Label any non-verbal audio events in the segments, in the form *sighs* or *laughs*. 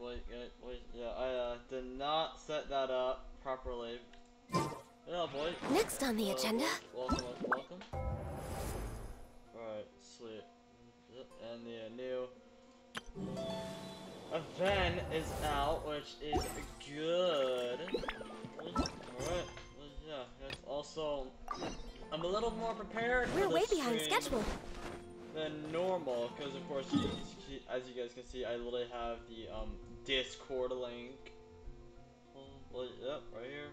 Wait, Blake. Yeah, I uh, did not set that up properly. Yeah, Blake. Next on the Uh, agenda. Welcome, welcome, welcome. Alright, sweet. And the uh, new event is out, which is good. Alright, well, yeah, it's also, I'm a little more prepared We're way behind schedule. than normal, because of course, as you guys can see, I literally have the um, Discord link. Yep, right here.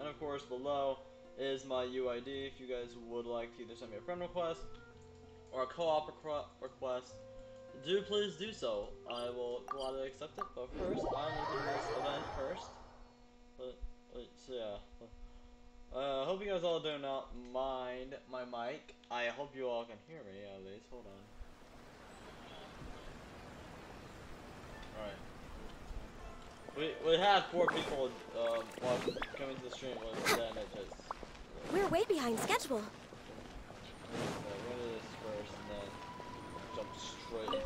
And of course, below is my UID if you guys would like to either send me a friend request or a co-op request. Do please do so. I will gladly accept it. But first, I'm making this event first. But, but so yeah. Uh, hope you guys all do not mind my mic. I hope you all can hear me at least. Hold on. Alright. We, we had four people um, coming to the stream, but then it just. We're way behind schedule. Uh, this first and then jump straight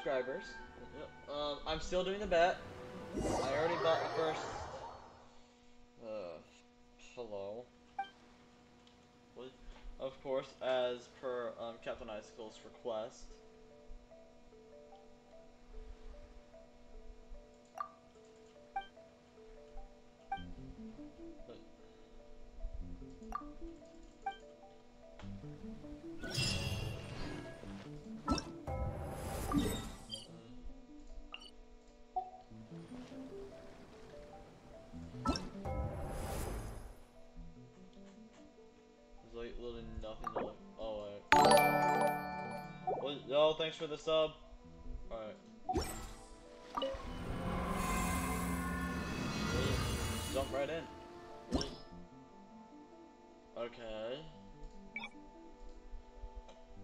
subscribers. Yep. Um, I'm still doing the bet. I already bought the first. Uh, hello. What? Of course, as per um, Captain Icicle's request. Thanks for the sub. Alright. Jump right in. Okay.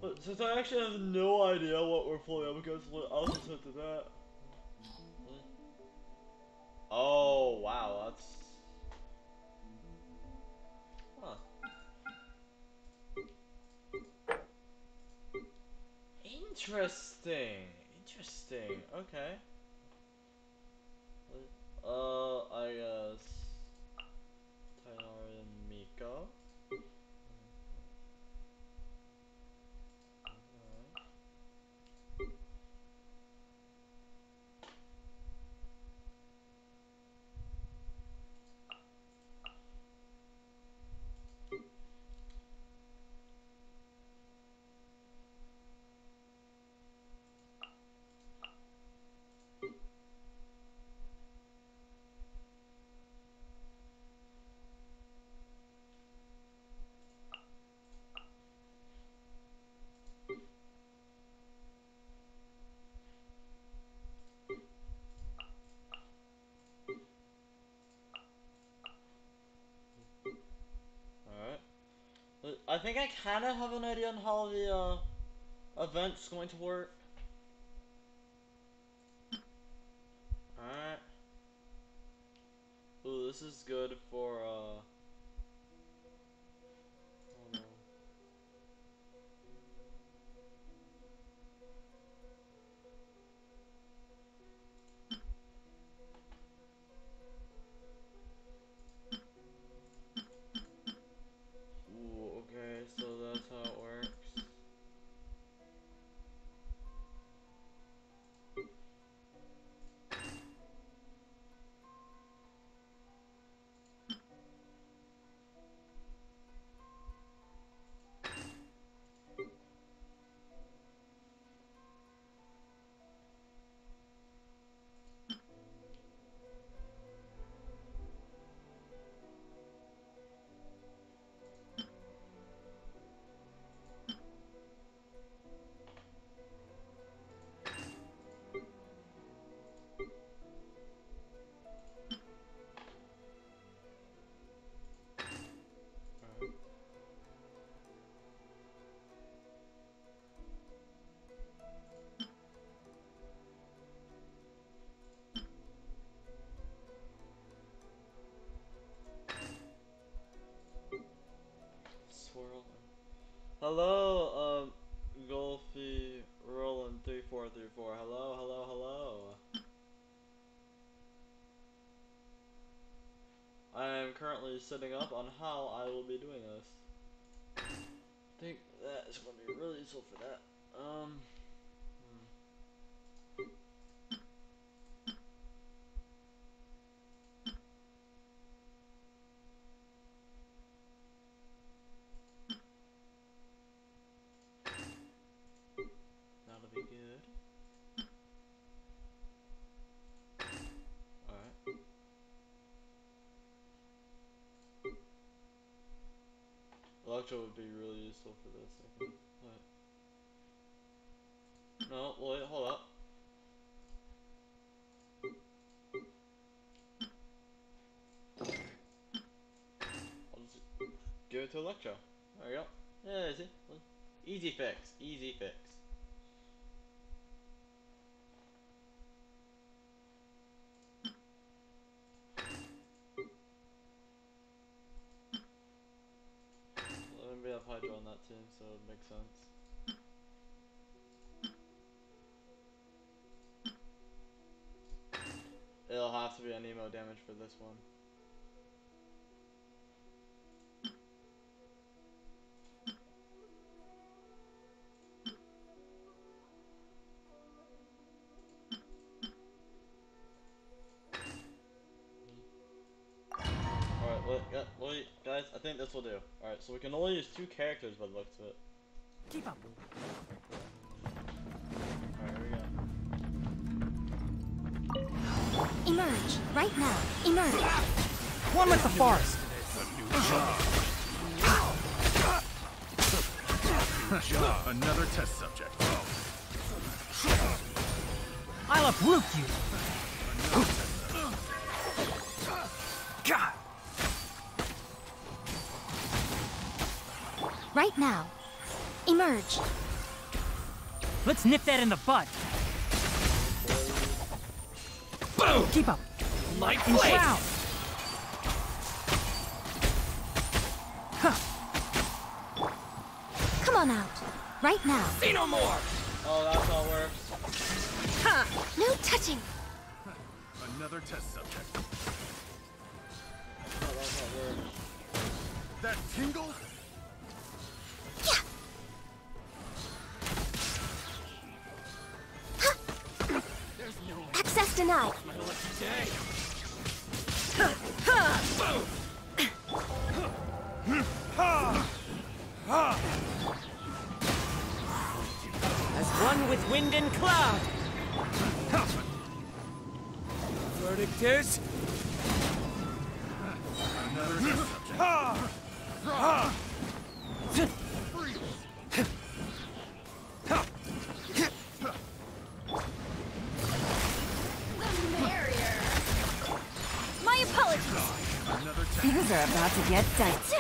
But since I actually have no idea what we're pulling up against, I'll just hit to that. Hmm. Oh wow, that's. Interesting. Interesting. Okay. Uh, I guess. Tighnari and Miko. Alright. Alright. But I think I kind of have an idea on how the uh, event's going to work. Alright. Ooh, this is good for, uh... Hello, um, Golfy Roland three four three four. Hello, hello, hello. I am currently setting up on how I will be doing this. I think that is going to be really useful for that. Um. hmm. That'll be good. Alright. Electro would be really useful for this, I think. But... No, wait, hold up. I'll just give it to Electro. There you go. Yeah, see? Easy fix. Easy fix. Well, maybe have Team, so it makes sense. It'll have to be Anemo damage for this one. I think this will do. Alright, so we can only use two characters by the looks of it. Keep up. Alright, here we go. Emerge. Right now. Emerge. One with the forest. Another test subject. I'll uproot you. Right now. Emerge. Let's nip that in the bud. Boom! Keep up. Light Enshroud. Come on out. Right now. See no more. Oh, that's how it works. Ha! No touching. Another test subject. Oh, that's how works. That tingle? Test. Things are about to get dicey.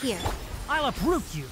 Here. I'll uproot you.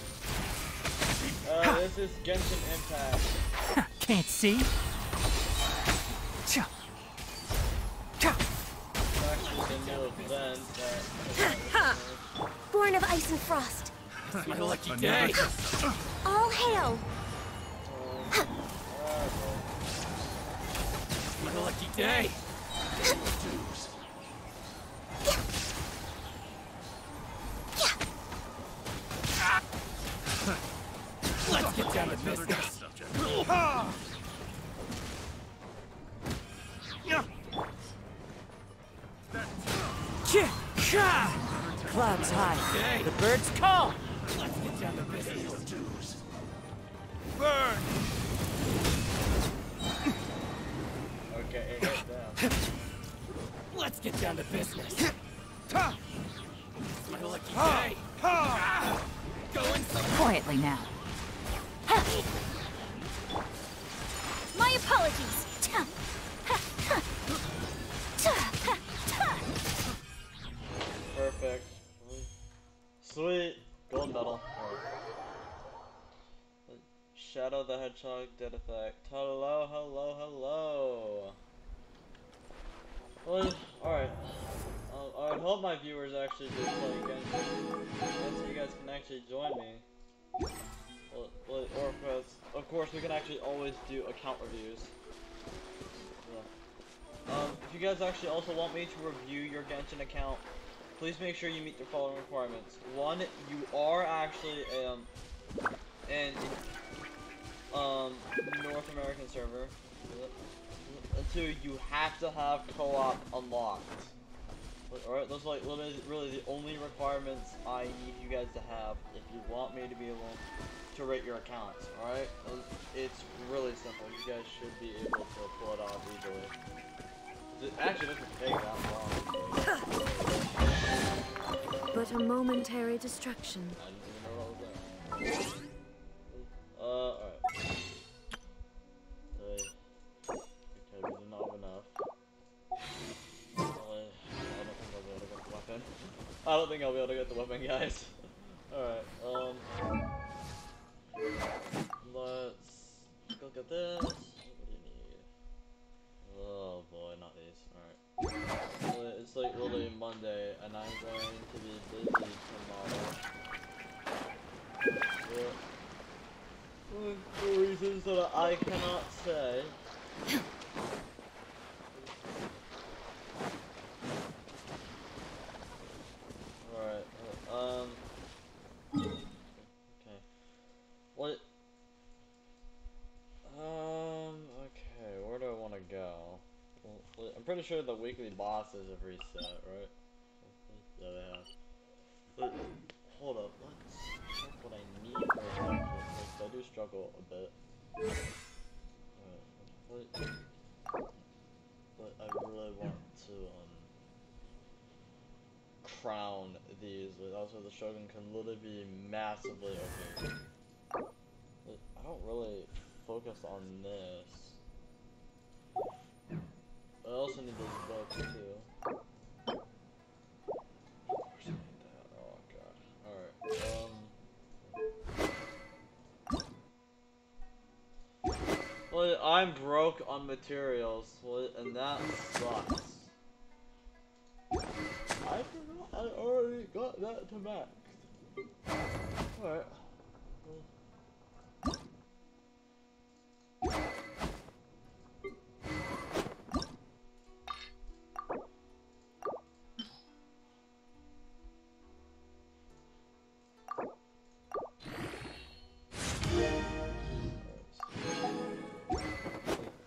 Okay, it hit. Let's get down to business. It's my lucky day. Going some Quietly now. My apologies. Perfect. Sweet. Gold medal. Shadow the Hedgehog did effect. Hello, hello, hello. Well, alright. Uh, I hope my viewers actually do play Genshin. So you guys can actually join me. Well, well, or because, of course, we can actually always do account reviews. Um, if you guys actually also want me to review your Genshin account, please make sure you meet the following requirements. One, you are actually um an um North American server. And two, you have to have co-op unlocked. Alright, those are like really the only requirements I need you guys to have if you want me to be able to rate your accounts, alright? It's really simple. You guys should be able to pull it off easily. It actually doesn't take that long. But a momentary distraction. I didn't even know what was there. Uh, alright. I don't think I'll be able to get the weapon. Guys. *laughs* alright, um... Let's look at this. What do you need? Oh boy, not these. Alright. It's like really Monday, and I'm going to be busy tomorrow. For reasons that I cannot say. Alright, uh, um... Okay. What? Um, okay, where do I want to go? Well, I'm pretty sure the weekly bosses have reset, right? Yeah, they have. But, hold up, let's check what I need for I do struggle a bit. Alright, but, but I really want to, um, crown these, but also the Shogun can literally be massively OP. I don't really focus on this. I also need those books too. Oh. Um. Well, I'm broke on materials, and that sucks. I forgot I already got that to max. Alright.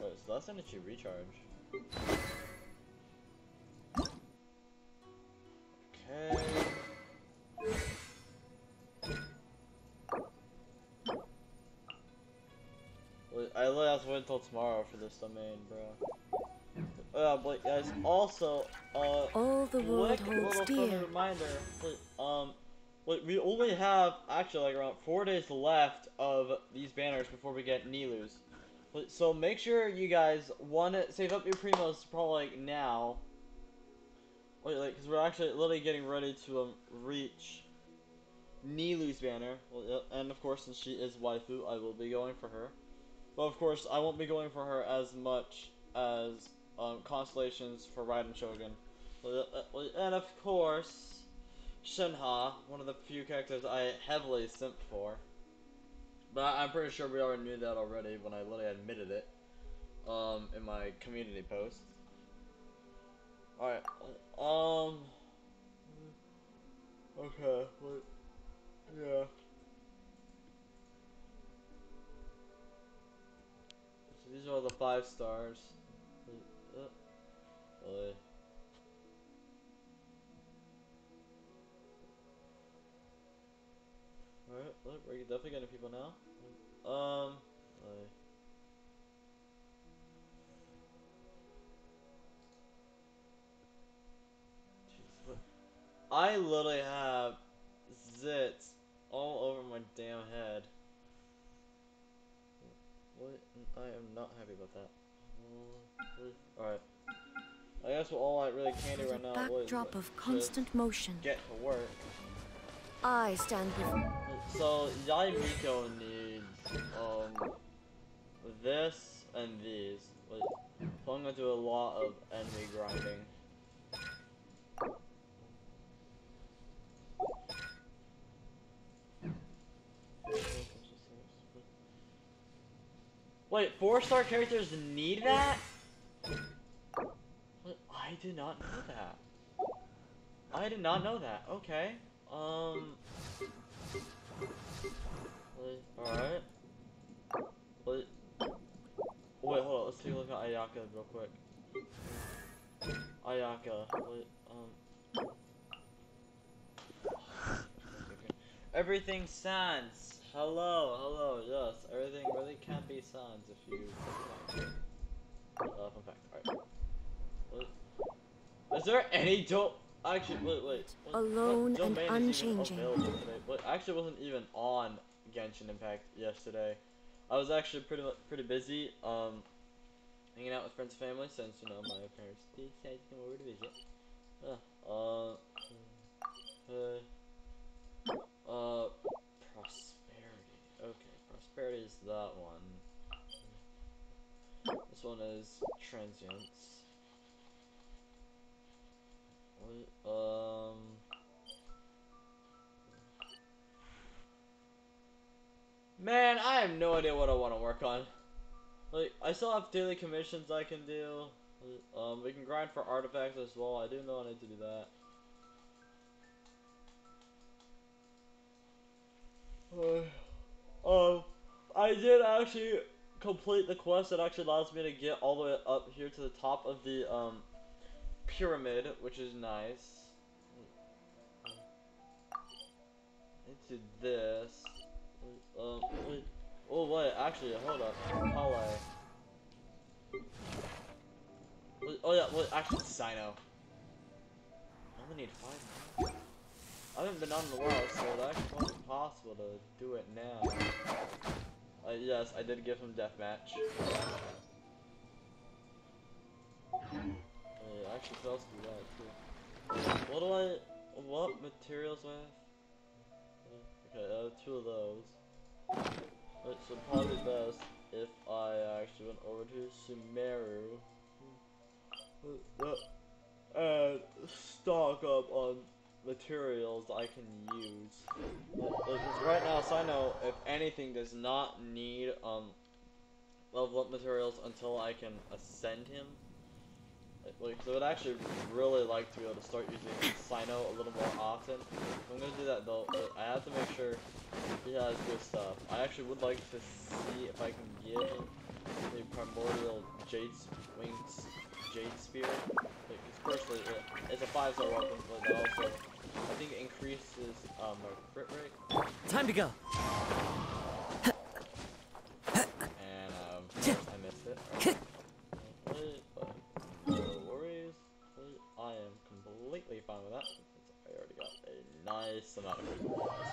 Wait, so that's energy recharge. Literally have to wait until tomorrow for this domain, bro. Uh, but guys, also, uh, All the world quick holds little dear. reminder, um, wait, we only have, actually, like, around four days left of these banners before we get Nilou's. So make sure you guys, one, save up your primos probably, like, now, Wait, like, because we're actually literally getting ready to um, reach Nilou's banner. And of course, since she is waifu, I will be going for her. But of course, I won't be going for her as much as um, Constellations for Raiden Shogun. Uh, well, And of course, Shenhe, one of the few characters I heavily simped for. But I'm pretty sure we already knew that already when I literally admitted it. um, in my community post. Alright, um, okay, what, yeah. These are all the five stars. Uh, really? Alright, look, we're definitely getting people now. Um, jeez? I literally have zits all over my damn head. What? I am not happy about that. Alright. I guess what all I really can do With right a now was backdrop of constant motion, get to work. I stand before. So Yae Miko needs um this and these. Like, so I'm gonna do a lot of enemy grinding. Wait, four star characters need that? I did not know that. I did not know that. Okay. Um. Alright. Wait, hold on. Let's take a look at Ayaka real quick. Ayaka. Wait, um. Everything sans. Hello, hello, yes. Everything really can be sans if you. Uh, fun fact. Alright. Is there any do Actually, wait, wait. what- what Alone and domain is even unchanging. available today? Wait, I actually wasn't even on Genshin Impact yesterday. I was actually pretty pretty busy, um, hanging out with friends and family since you know my parents decided to come over to visit. Yeah. Uh. Uh. Uh. Okay, that one. This one is transients. Um. Man, I have no idea what I want to work on. Like, I still have daily commissions I can do. Um, we can grind for artifacts as well. I do know I need to do that. um, *sighs* I did actually complete the quest that actually allows me to get all the way up here to the top of the um pyramid, which is nice. Into this. Um, wait. Oh wait, actually, hold up. Pale. Wait, Oh yeah, wait, actually, it's Cyno. I only need five more. I haven't been on a while, so it actually possible to do it now. Uh, yes, I did give him deathmatch. Uh, actually, could also do that too. What do I? What materials do I have? Okay, I have two of those. Which should probably be best if I actually went over to Sumeru uh, and stock up on materials I can use. Because right now, so I know if anything does not need um level up materials until I can ascend him. Like, so I'd actually really like to be able to start using Cyno a little more often. I'm gonna do that though, I have to make sure he has good stuff. I actually would like to see if I can get the primordial jade wings jade spear. Like, 'cause personally, it's a five star weapon, but also I think it increases um our crit rate. Time to go. And um, I missed it. *laughs* No worries. I am completely fine with that. I already got a nice amount of crystal cores.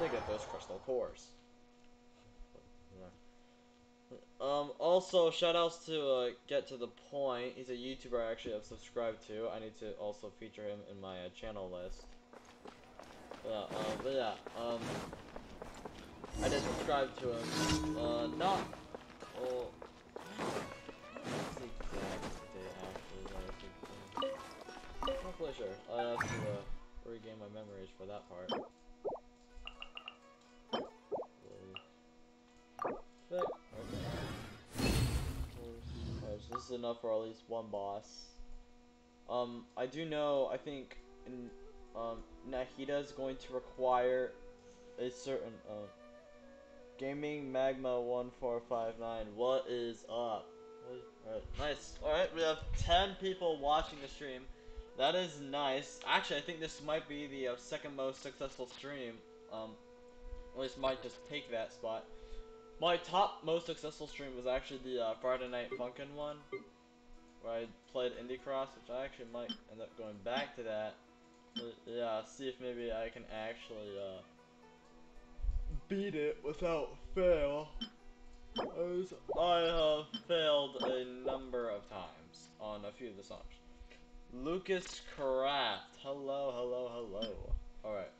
To get those crystal cores. Yeah. Um, also, shoutouts to uh, Get to the Point. He's a YouTuber I actually have subscribed to. I need to also feature him in my uh, channel list. Yeah, uh, but yeah, um, I did subscribe to him. Uh, not. Oh. *gasps* Actually? uh, Not really sure. I have to uh, regain my memories for that part. Enough for at least one boss. Um, I do know. I think in, um, Nahida is going to require a certain uh, gaming magma one four five nine. What is up? Alright, nice. Alright, we have 10 people watching the stream. That is nice. Actually, I think this might be the uh, second most successful stream. Um, at least might just take that spot. My top most successful stream was actually the uh, Friday Night Funkin' one, where I played Indie Cross, which I actually might end up going back to that. But, yeah, see if maybe I can actually uh, beat it without fail. As I have failed a number of times on a few of the songs. Lucas Craft. Hello, hello, hello. Alright.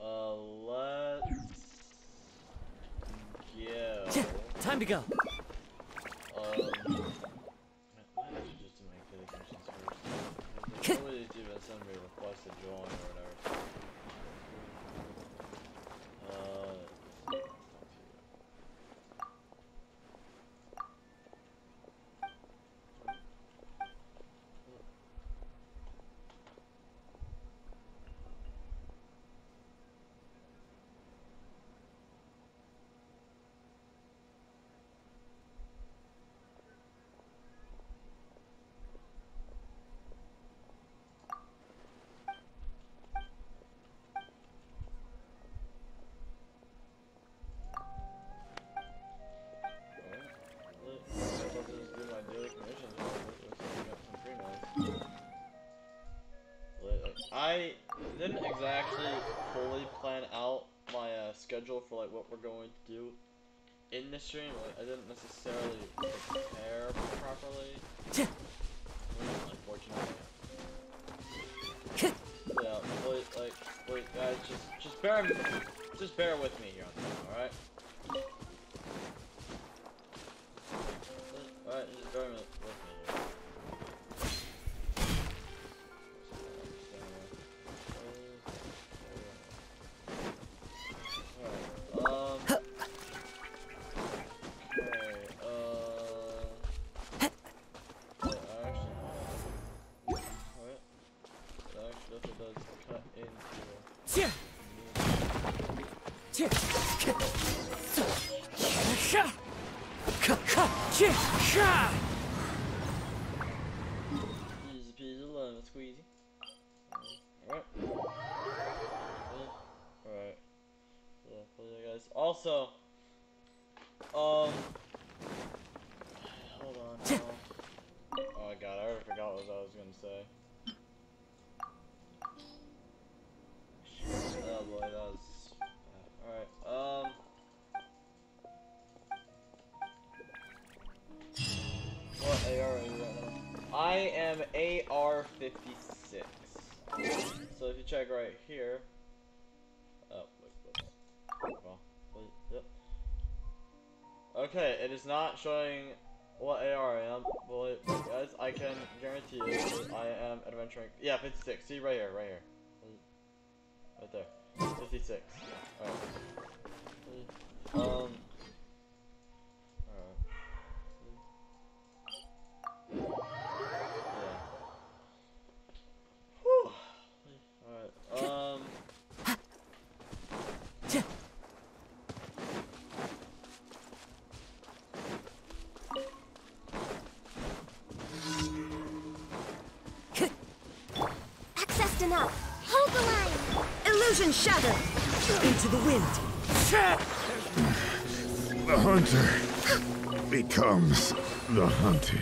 Uh, let's go. Time to go. Um, I should just do my daily commissions first. Would you do somebody requests a drawing schedule for like what we're going to do in the stream. Like, I didn't necessarily prepare properly. Unfortunately. Yeah, wait, like, wait, guys, just, just bear, just bear with me here on all right? Alright, just bear with me Okay, it is not showing what AR I am, but guys, I can guarantee you I am adventuring. Yeah, 56. See right here, right here. Right there. 56. Alright. Um. Illusion shattered! Into the wind. The hunter becomes the hunted.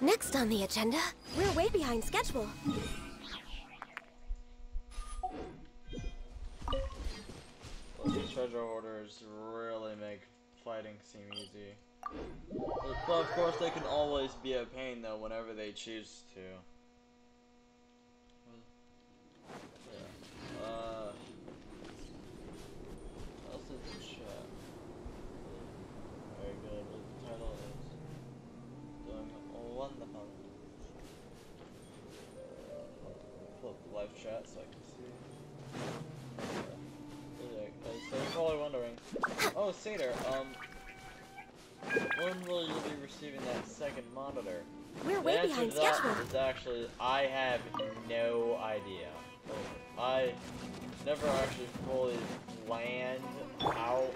Next on the agenda, we're way behind schedule. Of course, they can always be a pain though whenever they choose to. Uh. The chat. Good. The title is doing wonderful. Pull up the live chat so I can see. Yeah, guys. Oh, Satyr, um, when will you be receiving that second monitor? We're The way behind to that schedule. is actually, I have no idea. I never actually fully planned out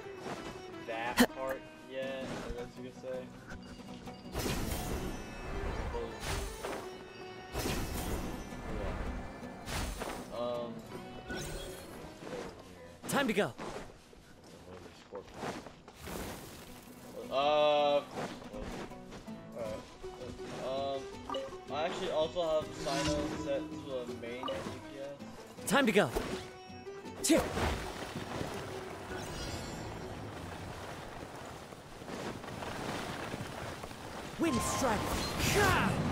that part yet, I guess you could say. Yeah. Um. Time to go. Uh. Alright. Um. I actually also have Cyno set to a main DPS. Time to go. Chip. Wind strike.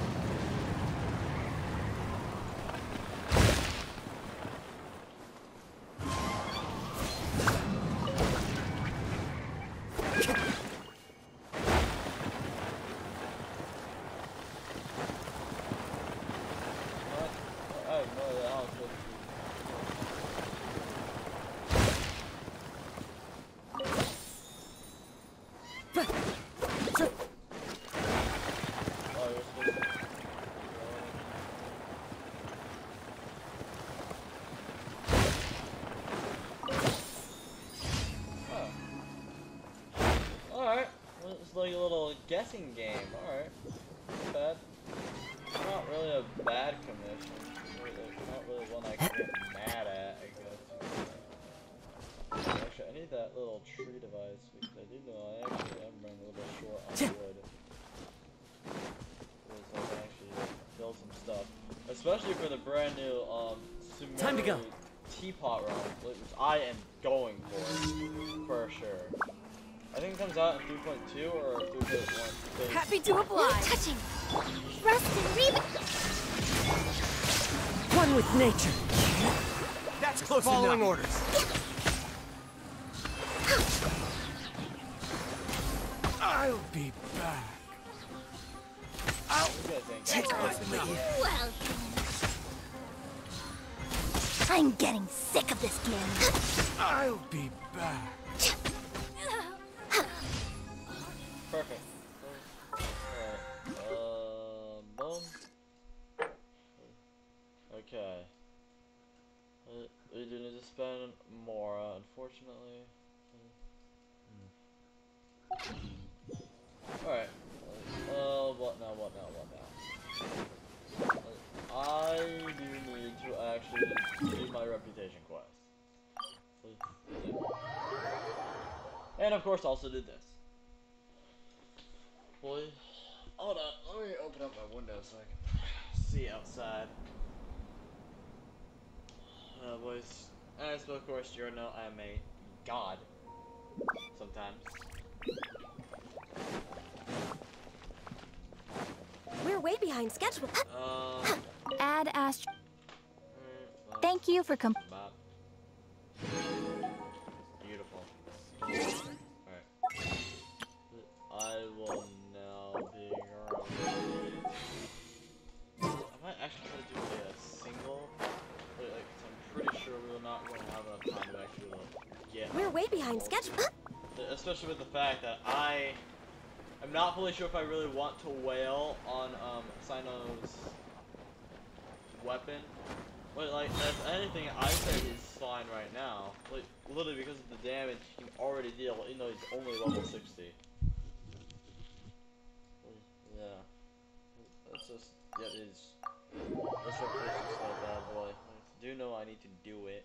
Especially for the brand new um Sumeru Time to go. teapot run, which I am going for, for sure. I think it comes out in 3.2 or 3.1. Happy to oblige. No touching. Rest and read. One with nature. That's close Following enough. orders. I'll be back. What do you guys sick of this game. I'll be back. And of course also did this. Boy, hold on. Let me open up my window so I can *laughs* see outside. Uh, boys, as of course you know, I'm a god. Sometimes. We're way behind schedule. Um. Add Ast. mm, Thank you for com. Not going to have enough time to actually like, get. We're way behind schedule. *laughs* Especially with the fact that I. I'm not fully sure if I really want to wail on um, Cyno's weapon. But like, if anything, I say he's fine right now. Like, literally because of the damage he can already deal, even though he's only level 60. Yeah. That's just, yeah, it is. This reputation's so bad, boy. I do know I need to do it.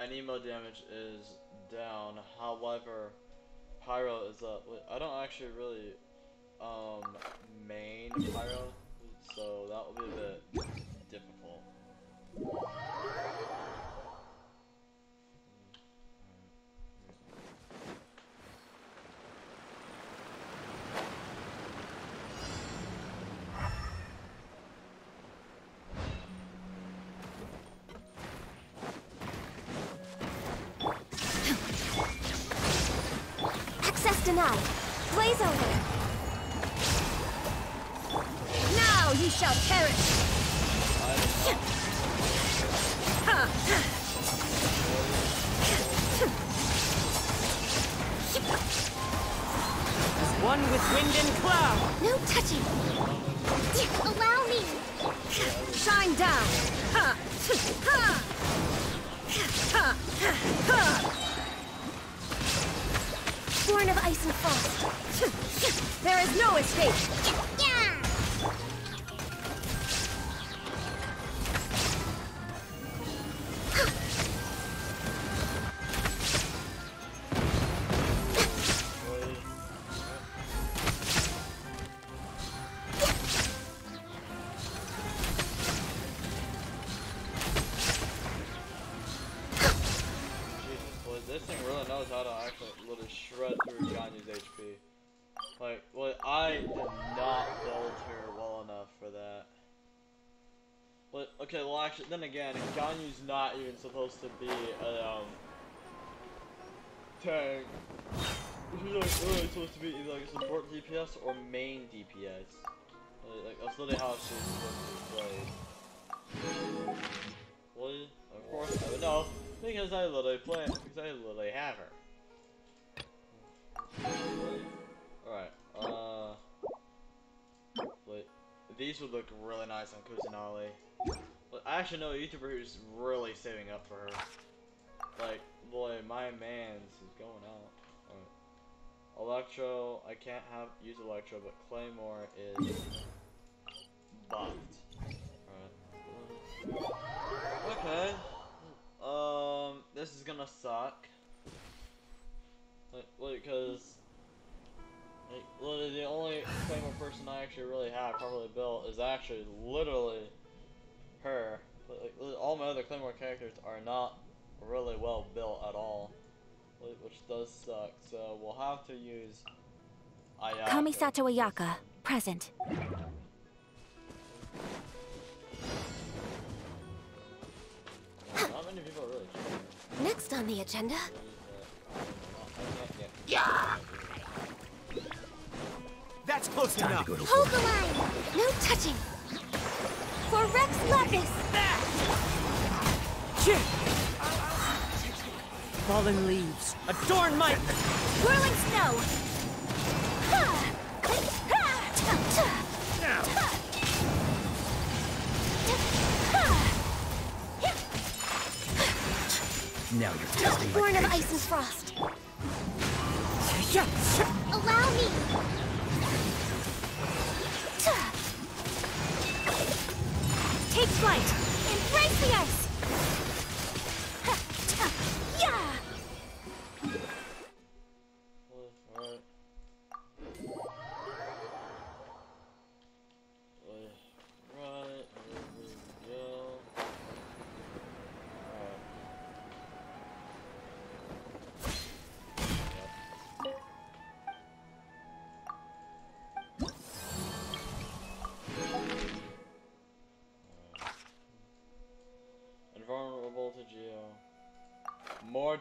Anemo damage is down, however, Pyro is up. Wait, I don't actually really um main Pyro, so that will be a bit difficult. Ganyu's not even supposed to be a um tank. She's like really supposed to be either like a support DPS or main DPS. Like, like that's literally how she's supposed to be played. Well, of course I would know because I literally play because I literally have her. Alright, uh wait. These would look really nice on Kusanali. I actually know a YouTuber who's really saving up for her. Like, boy, my man's is going out. Electro, I can't have use Electro, but Claymore is buffed. Alright. Okay. Um, this is gonna suck. Like, like, cause, like, literally the only Claymore person I actually really have properly built is actually literally her. But, like, all my other Claymore characters are not really well built at all, which does suck. So we'll have to use Ayaka. Kamisato Ayaka, present. Not many people really care. Next on the agenda, Yeah. That's close enough. hold the line. No touching. For Rex Lapis. Chip! Fallen leaves. Adorn my... Whirling snow. Ha! Ha! Ta! Ta! Now. Ha! Ha! Now you're testing Born my of ice and frost. Allow me. Take flight. Embrace the ice. *laughs* Yeah!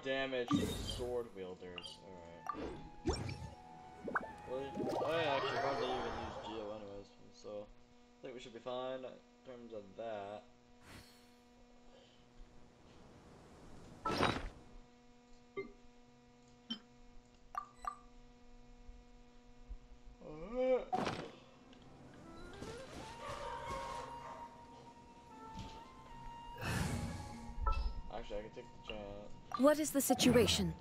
Damage from sword wielders. Alright. Well, I actually hardly even use Geo anyways, so I think we should be fine in terms of that. Actually, I can take the chance. What is the situation?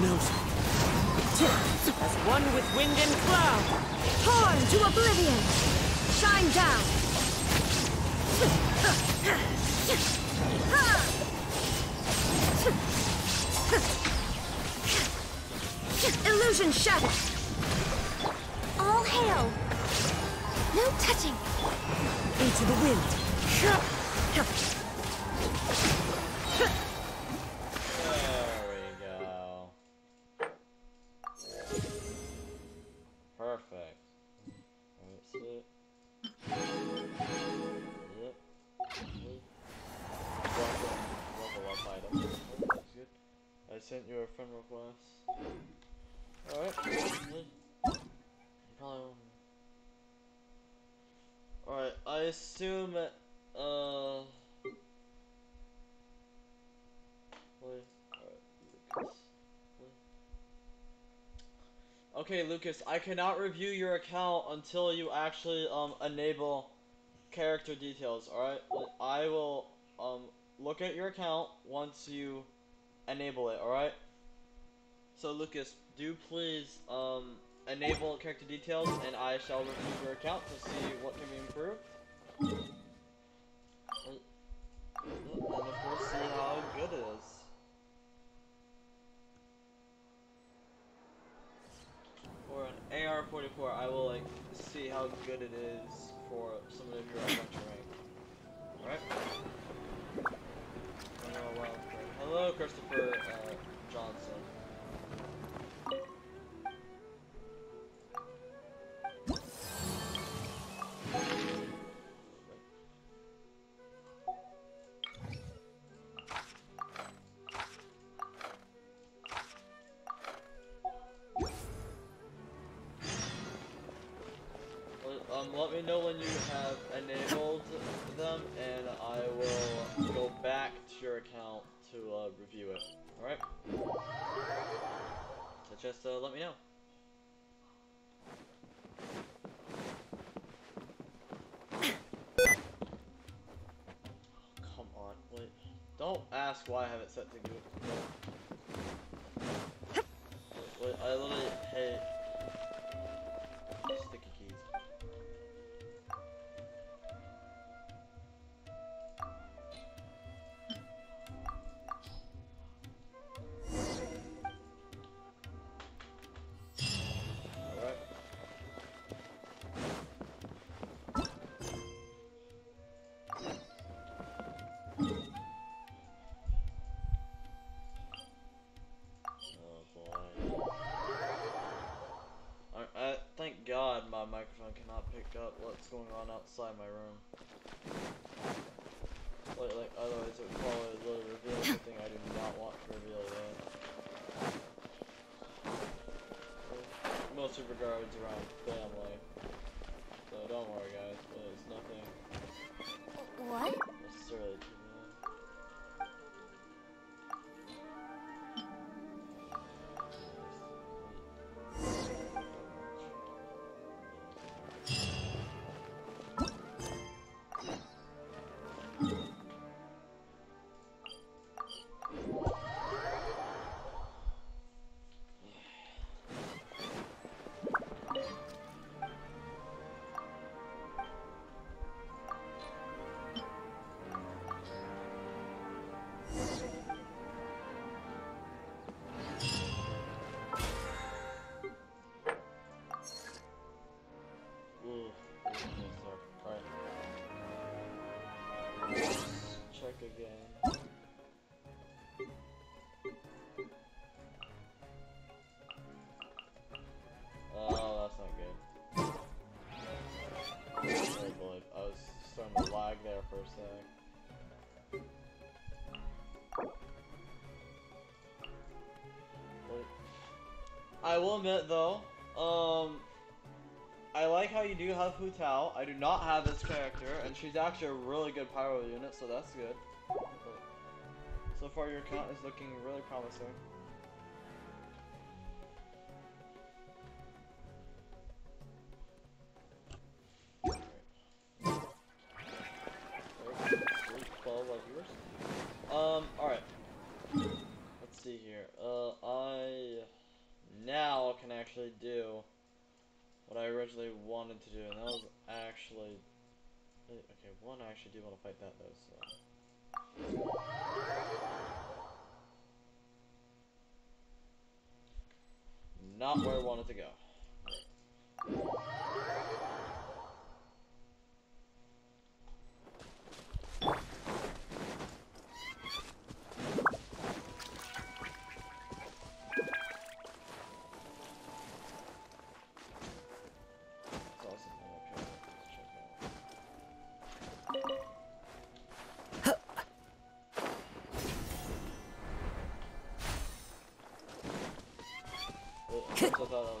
As one with wind and cloud. Torn to oblivion. Shine down. Illusion shattered. All hail. No touching. Into the wind. Okay, Lucas, I cannot review your account until you actually, um, enable character details, alright? I will, um, look at your account once you enable it, alright? So, Lucas, do please, um, enable character details, and I shall review your account to see what can be improved. And and of course, see how good it is. For an AR-44, I will like see how good it is for some of your rank. Alright? Hello, Christopher uh, Johnson. Just uh, let me know. *coughs* Come on, wait. Don't ask why I have it set to go. Wait, wait, I literally hate microphone cannot pick up what's going on outside my room. Like, like otherwise it would probably really reveal something I do not want to reveal yet. Mostly regards around family. So don't worry guys, but it's nothing What? necessarily there for a sec. I will admit though, um, I like how you do have Hu Tao. I do not have this character, and she's actually a really good pyro unit, so that's good. So far, your account is looking really promising. wanted to go. 呃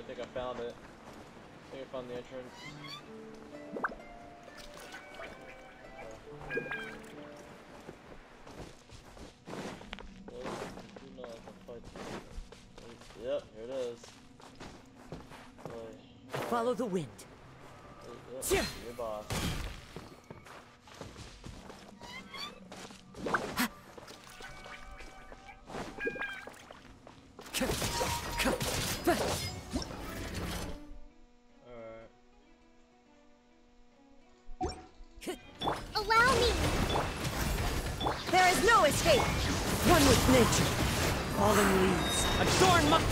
actually, I think I found it. I think I found the entrance. Yep, here it is. Follow the wind. Yep, your boss. nature. Fallen leaves, adorn my...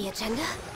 the agenda?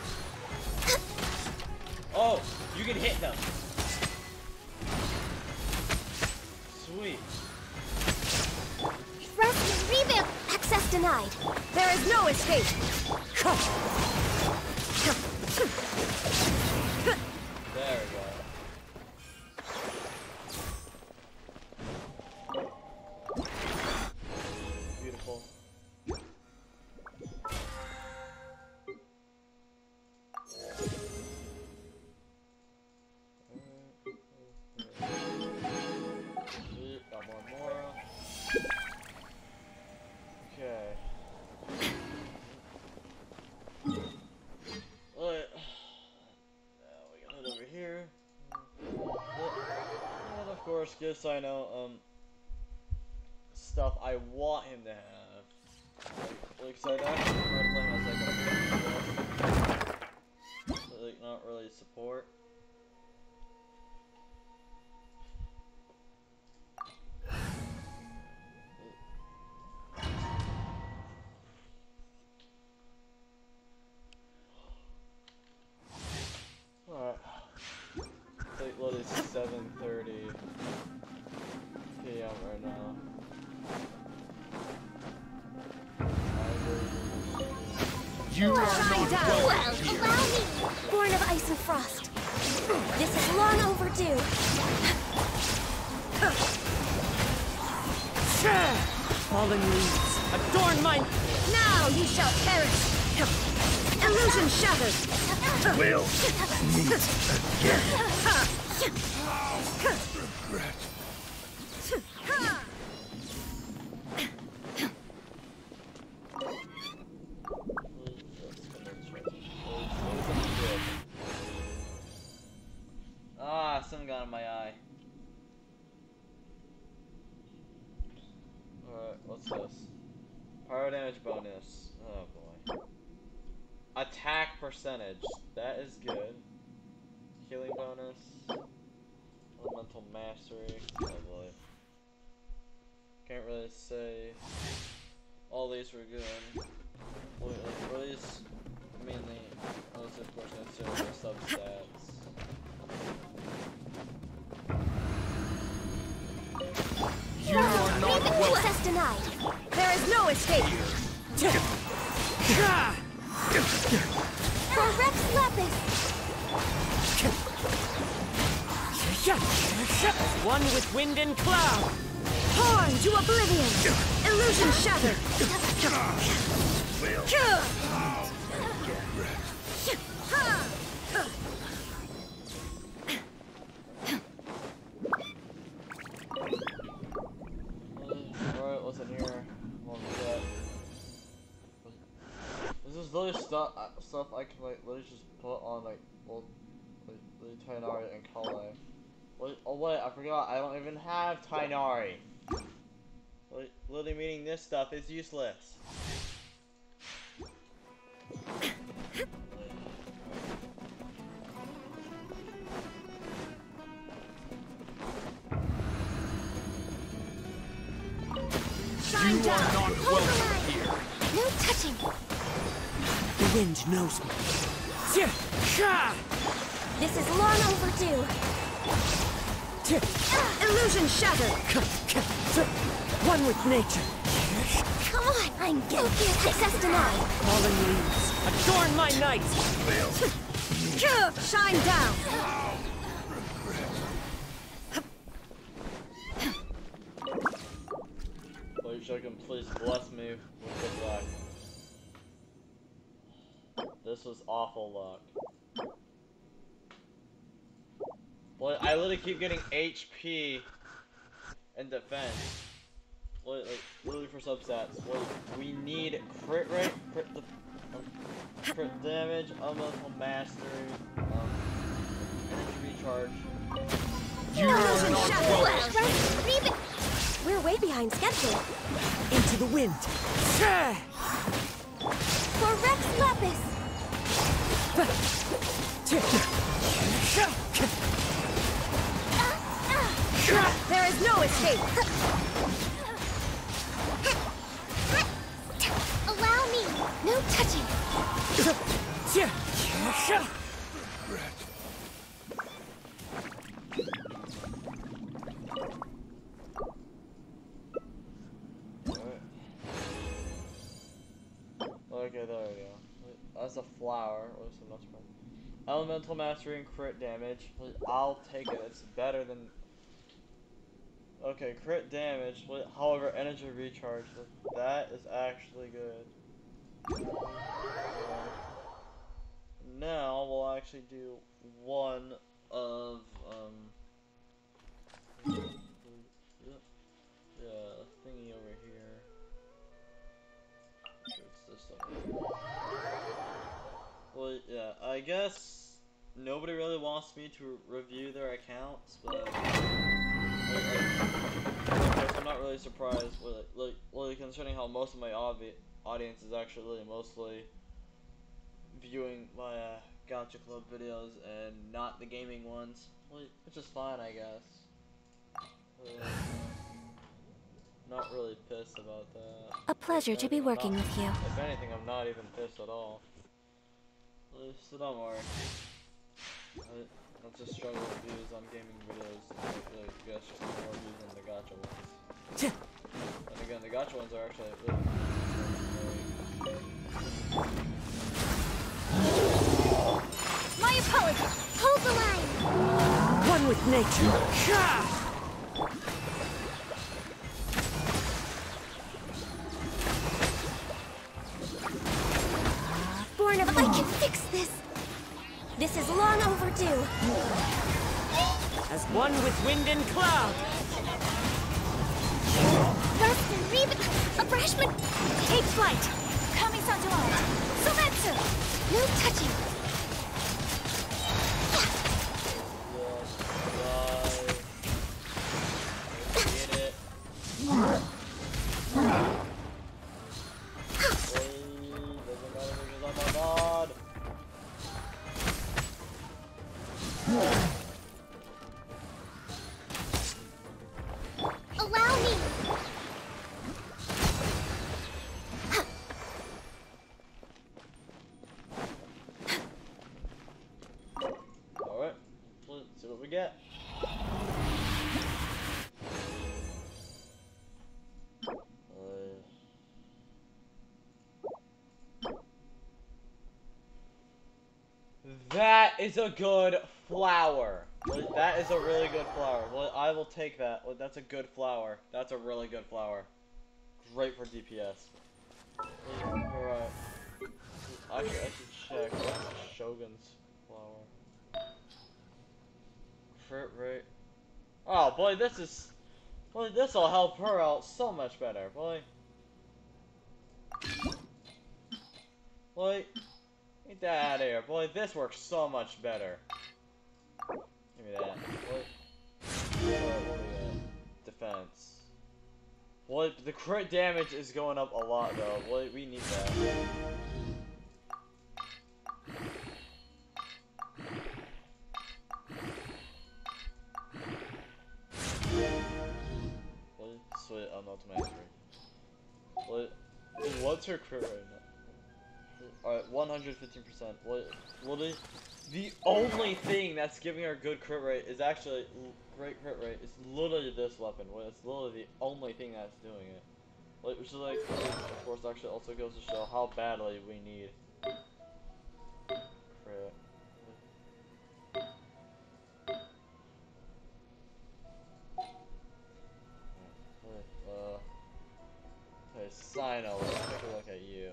Just so I know, um, stuff I want him to have. Like, so I actually like a like not really support. Fallen leaves, adorn my... Now you shall perish. Illusion shattered. We'll meet Ah, *laughs* like, well, like, like Tighnari and Collei. Wait, oh wait, I forgot, I don't even have Tighnari. Like, literally meaning this stuff is useless. Shine You down. are not Hold the welcome line. here. No touching. The wind knows me. This is long overdue. Illusion shattered. One with nature. Come on, I'm getting Access denied. Fallen leaves, adorn my night. Shine down. Lord Shogun, please bless me with good luck. This was awful luck. Boy, I literally keep getting HP and defense. Boy, like, literally for substats. Boy, we need crit rate, crit, the, um, crit damage, elemental mastery, um, energy recharge. You are not shattered. welcome. Right, leave it. We're way behind schedule. Into the wind. There is no escape. Allow me. No touching. *laughs* Elemental mastery and crit damage. I'll take it. It's better than. Okay, crit damage. However, energy recharge. That is actually good. Now we'll actually do one of um. Yeah, Yeah, I guess nobody really wants me to review their accounts, but like, I I'm not really surprised. With, like, like, concerning how most of my obvi audience is actually mostly viewing my uh, Gacha Club videos and not the gaming ones, which is fine, I guess. Not really pissed about that. A pleasure to be working not- with you. If anything, I'm not even pissed at all. Uh, So don't worry. I, I'll just struggle with views on gaming videos. and Hopefully, you guys just get more views on the gotcha ones. And again, the gotcha ones are actually really. My apologies. Hold the line. One with nature. Born of I can fix this. This is long overdue. As one with wind and cloud. Burst and Reba, Abrashman, take flight. Coming Santuan. Sometsu. No touching. Get is a good flower. That is a really good flower. Well, I will take that. That's a good flower. That's a really good flower. Great for DPS. Alright. Actually, I should check. Shogun's flower? Crit rate. Oh boy, this is. Boy, this will help her out so much better, boy. Boy, get that out of here, boy. This works so much better. Give me that. What, uh, we? Defense. Boy, the crit damage is going up a lot though. Boy, we need that. What? Sweet, I'm not mastery. What? What's her crit right now? Alright, 115%. What? What is. The only thing that's giving her good crit rate is actually great crit rate. It's literally this weapon. It's literally the only thing that's doing it. Like, which is like, of course, actually also goes to show how badly we need crit. Uh, hey, Cyno, let's take a look at you.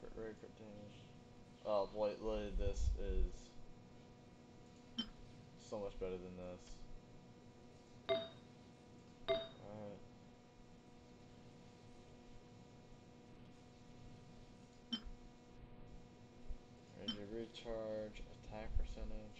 Crit rate, crit damage. Oh boy, literally this is so much better than this. Alright. To recharge, attack percentage.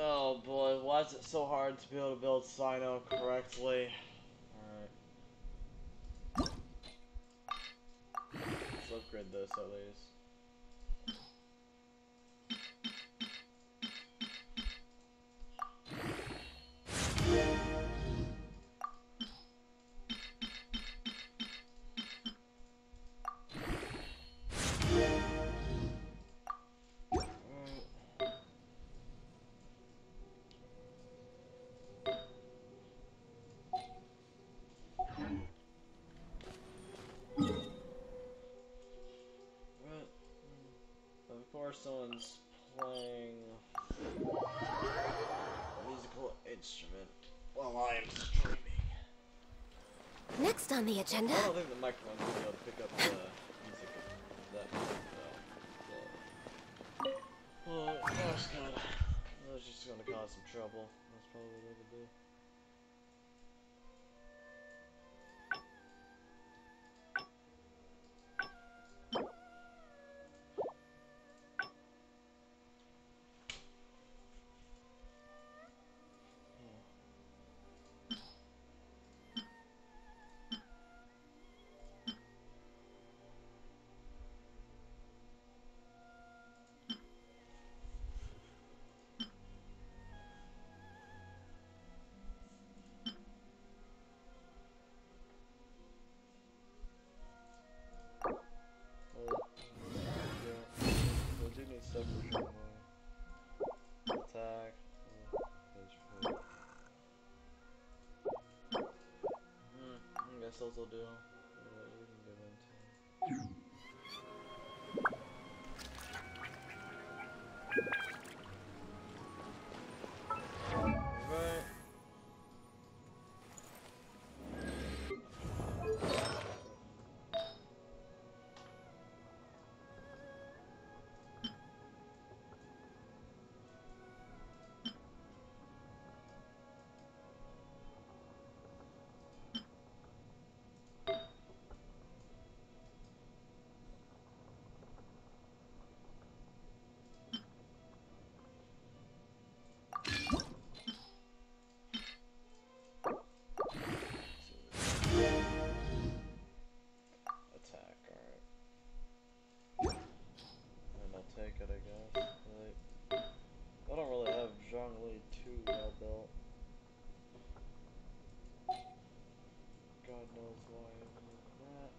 Oh boy, why is it so hard to be able to build Cyno correctly? Alright. Let's upgrade this at least. Someone's playing a musical instrument while I'm streaming. Next on the agenda. I don't think the microphone's gonna be able to pick up the music that music, though. So. That's good. That was just gonna cause some trouble. That's probably what I would do. Those will do. And I'll take it, I guess. Like, I don't really have Zhongli too well built. God knows why I need that.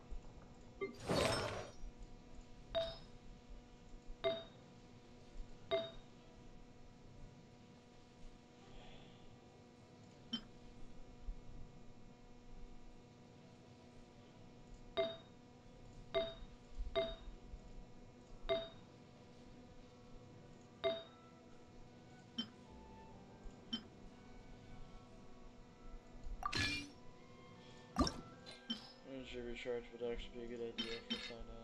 Energy recharge would actually be a good idea for Cyno.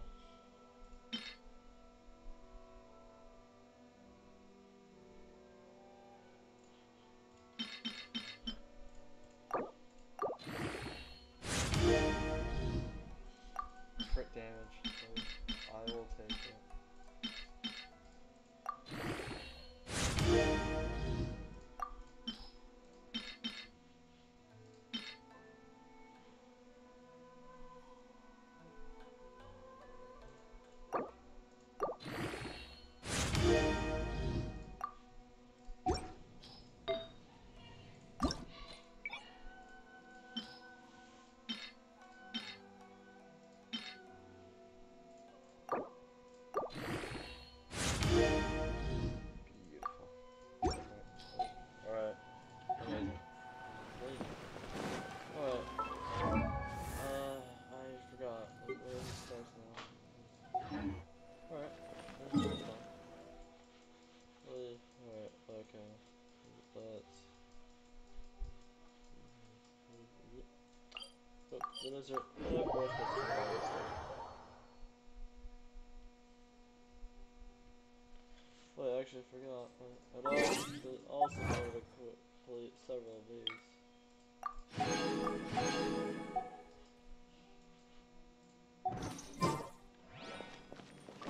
Course, that's the right stuff. Wait, I actually forgot. uh, I'd also, also to complete several of these.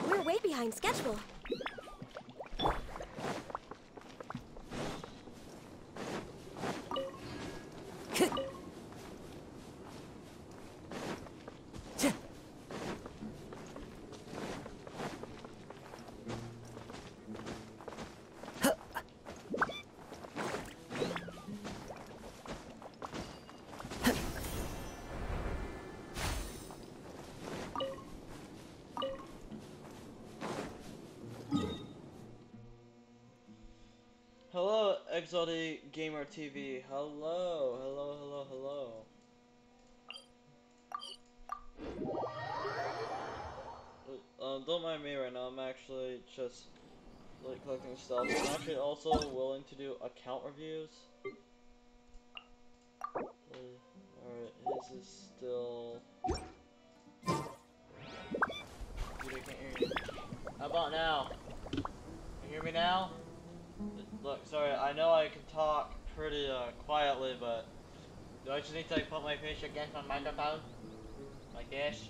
We're way behind schedule. Exotic Gamer TV. Hello, hello, hello, hello. Uh, Um, don't mind me right now. I'm actually just like collecting stuff. I'm actually also willing to do account reviews. Uh, Alright, this is still. Dude, I can't hear you. How about now? Can you hear me now? Look, sorry, I know I can talk pretty uh, quietly, but do I just need to like, put my face against my microphone? Like this?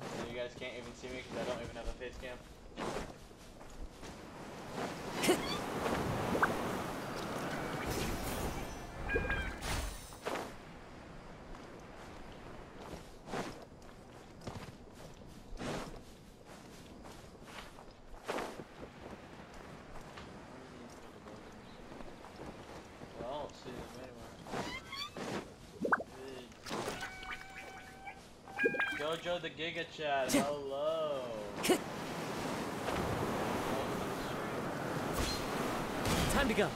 So you guys can't even see me because I don't even have a face cam. *laughs* Well, I don't see them the Giga Chat, hello. Time to go.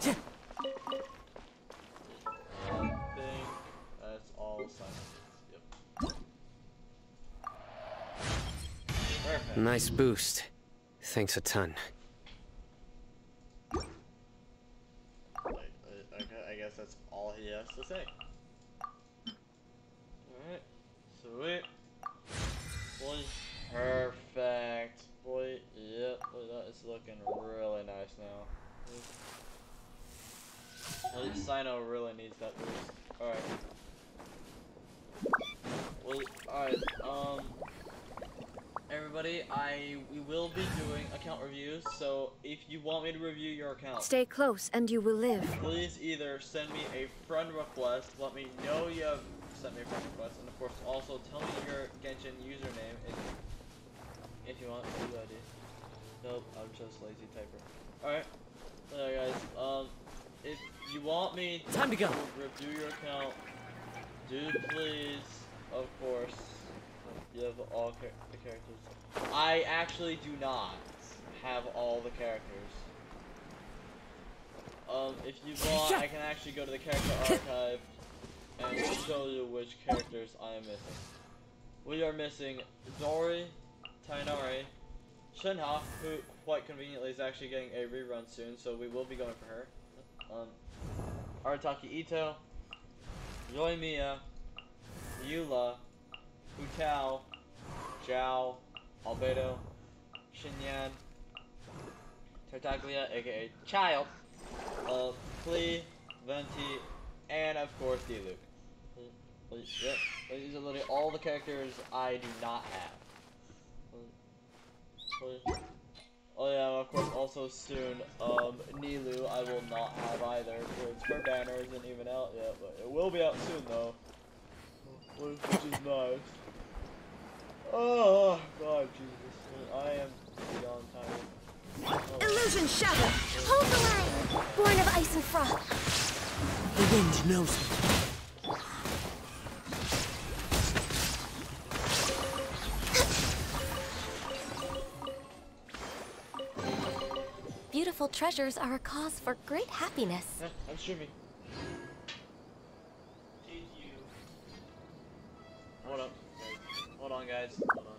I think that's all silences. Yep. Perfect. Nice boost. Thanks a ton. Like, I, I, gu- I guess that's all he has to say. Alright. Sweet. Boy, perfect. Boy, yep. Boy, that is looking really nice now. At least Cyno really needs that boost. Alright. Well, alright, um... Everybody, I we will be doing account reviews, so if you want me to review your account, Stay close and you will live. please either send me a friend request, let me know you have sent me a friend request, and of course also tell me your Genshin username if, if you want to do ID. Nope, I'm just lazy typer. Alright, yeah guys, um, if you want me Time to go. review your account, do please, of course, you have all char- the characters. I actually do not have all the characters. Um, if you *laughs* want, I can actually go to the character archive and show you which characters I am missing. We are missing Dori, Tighnari, Shenhe, who quite conveniently is actually getting a rerun soon, so we will be going for her. Um, Arataki Itto, Yoimiya, Eula, Utao, Xiao, Albedo, Xinyan, Tartaglia, aka Childe, uh, Venti, and of course Diluc. Yep, these are literally all the characters I do not have. Oh yeah, of course also soon, um, Nilou I will not have either, because her banner isn't even out yet, but it will be out soon though. Which is nice. Oh, God, Jesus. I am beyond tired. Illusion shattered. Hold the line. Born of ice and frost. The wind knows me. Beautiful treasures are a cause for great happiness. I'm streaming. Hold up. Hold on, guys. Hold on.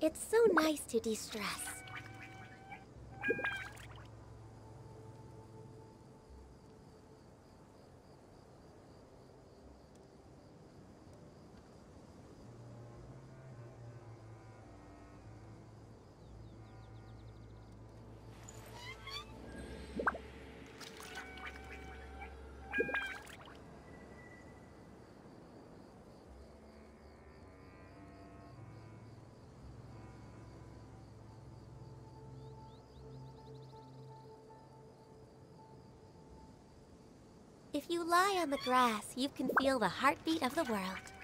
It's so nice to de-stress. Lie on the grass, you can feel the heartbeat of the world.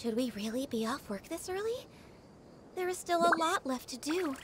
Should we really be off work this early? There is still a lot left to do.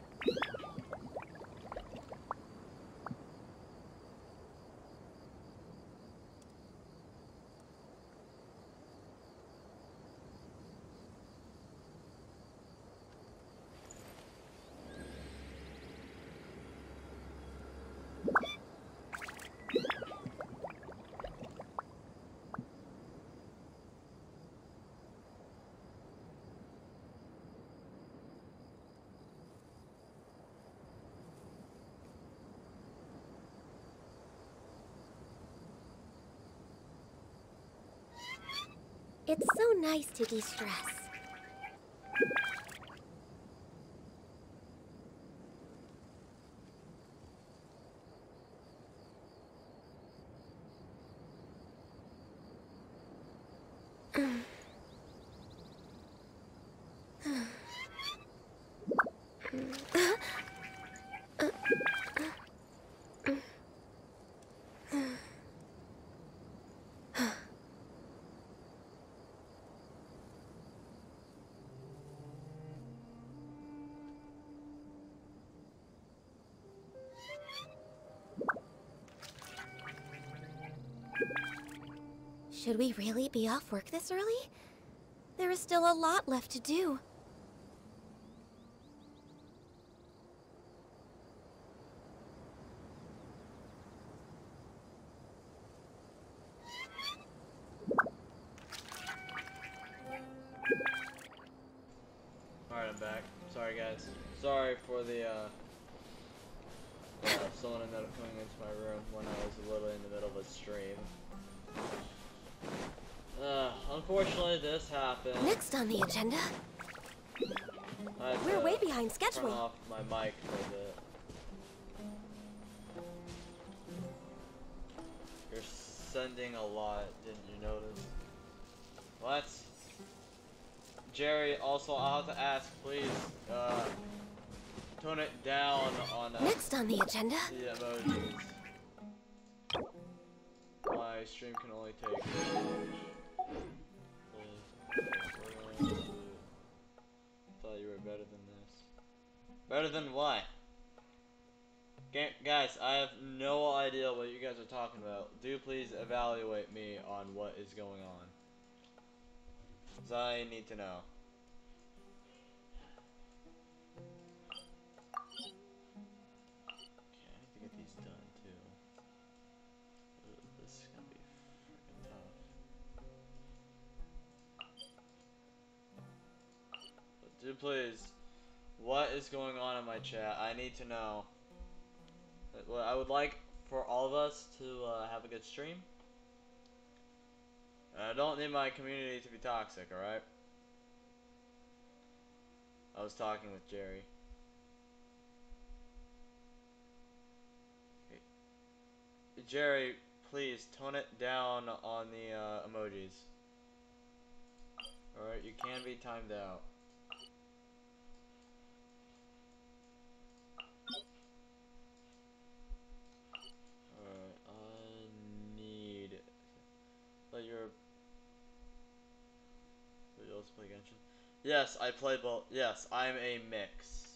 It's so nice to de-stress. Should we really be off work this early? There is still a lot left to do. Alright, I'm back. Sorry, guys. Sorry for the, uh, uh, someone ended up coming into my room when I was literally in the middle of a stream. Unfortunately, this happened. Next on the agenda, we're way behind Turn schedule. off my mic for a bit. You're sending a lot, didn't you notice? What? Jerry, also, I'll have to ask, please, uh, tone it down on uh, Next on the agenda, the emojis. My stream can only take. Thought you were better than this. Better than what? Guys, I have no idea what you guys are talking about. Do please evaluate me on what is going on. Because I need to know. Do please, what is going on in my chat? I need to know. I would like for all of us to uh, have a good stream. And I don't need my community to be toxic, alright? I was talking with Jerry. Jerry, please tone it down on the uh, emojis. Alright, you can be timed out. But you're. Wait, let's play Genshin. Yes, I play both. Yes, I'm a mix.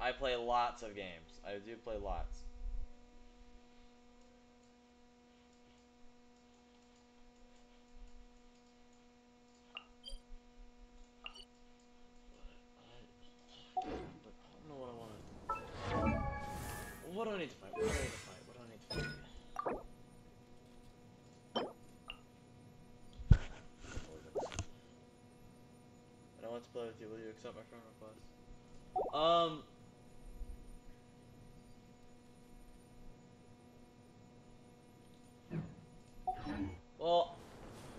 I play lots of games. I do play lots. But but what do I need to fight? What do I need to fight? What do I need to fight? I don't want to play with you. Will you accept my friend request? Um. Well,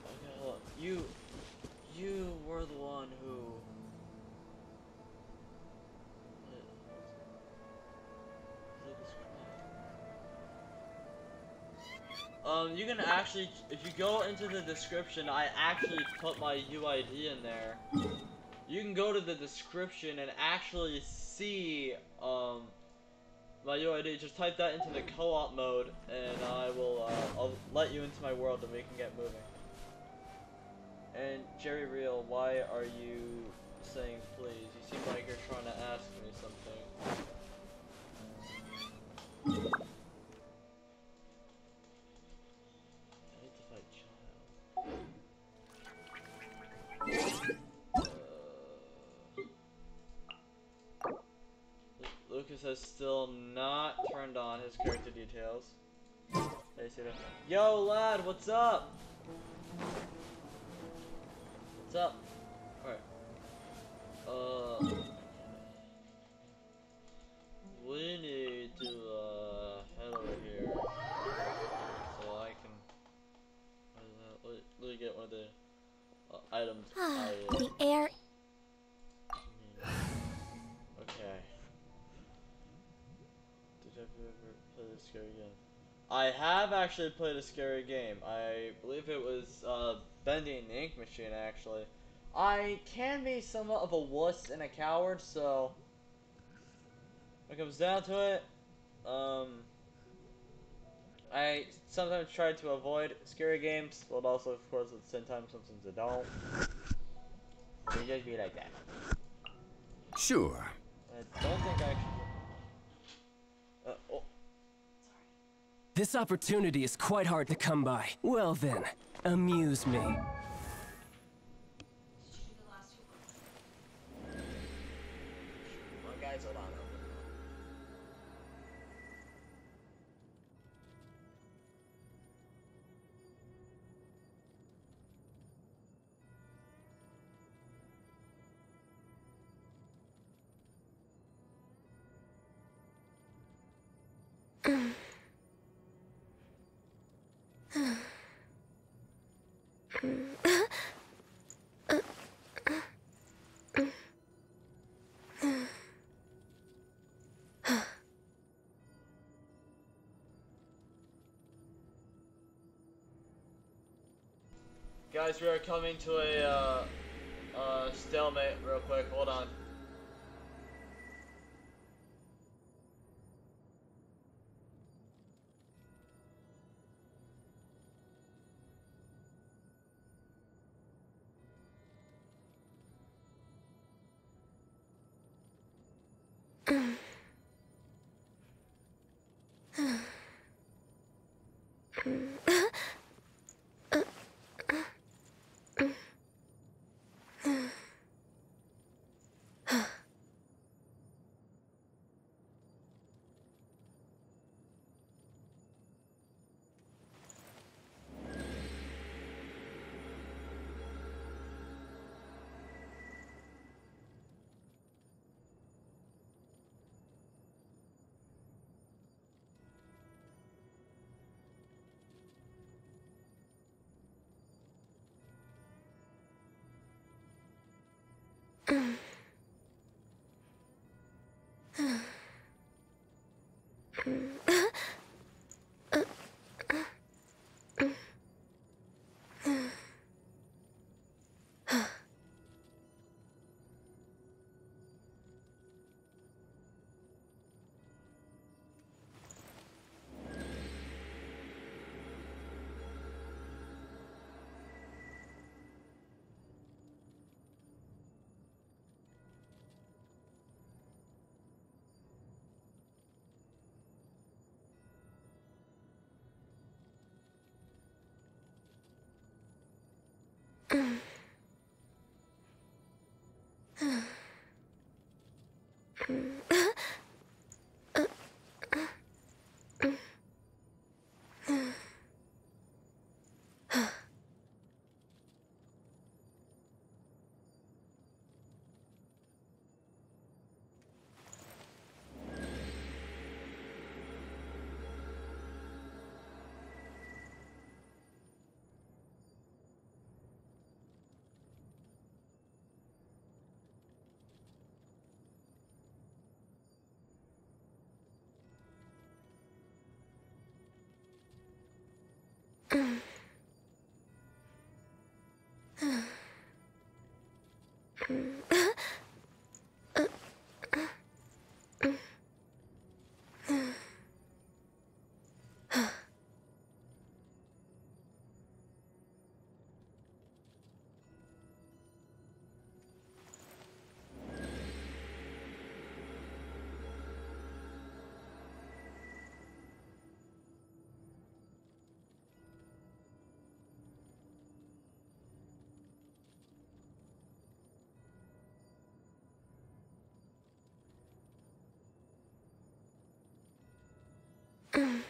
okay, on. you, you were the one who. Um, you can actually, if you go into the description, I actually put my UID in there. You can go to the description and actually see, um, my UID. Just type that into the co-op mode, and I will, uh, I'll let you into my world and we can get moving. And Jerry Real, why are you saying please? You seem like you're trying to ask me something. Has still not turned on his character details. Yo, lad, what's up? What's up? I have actually played a scary game. I believe it was uh, Bendy and the Ink Machine, actually. I can be somewhat of a wuss and a coward, so when it comes down to it, um, I sometimes try to avoid scary games, but also, of course, at the same time, sometimes I don't. It just be like that. Sure. I don't think I actually. Uh, oh. This opportunity is quite hard to come by. Well then, amuse me. Guys, we are coming to a uh, uh, stalemate real quick. Hold on. Mm. Mm-hmm. Mm. Mm-hmm.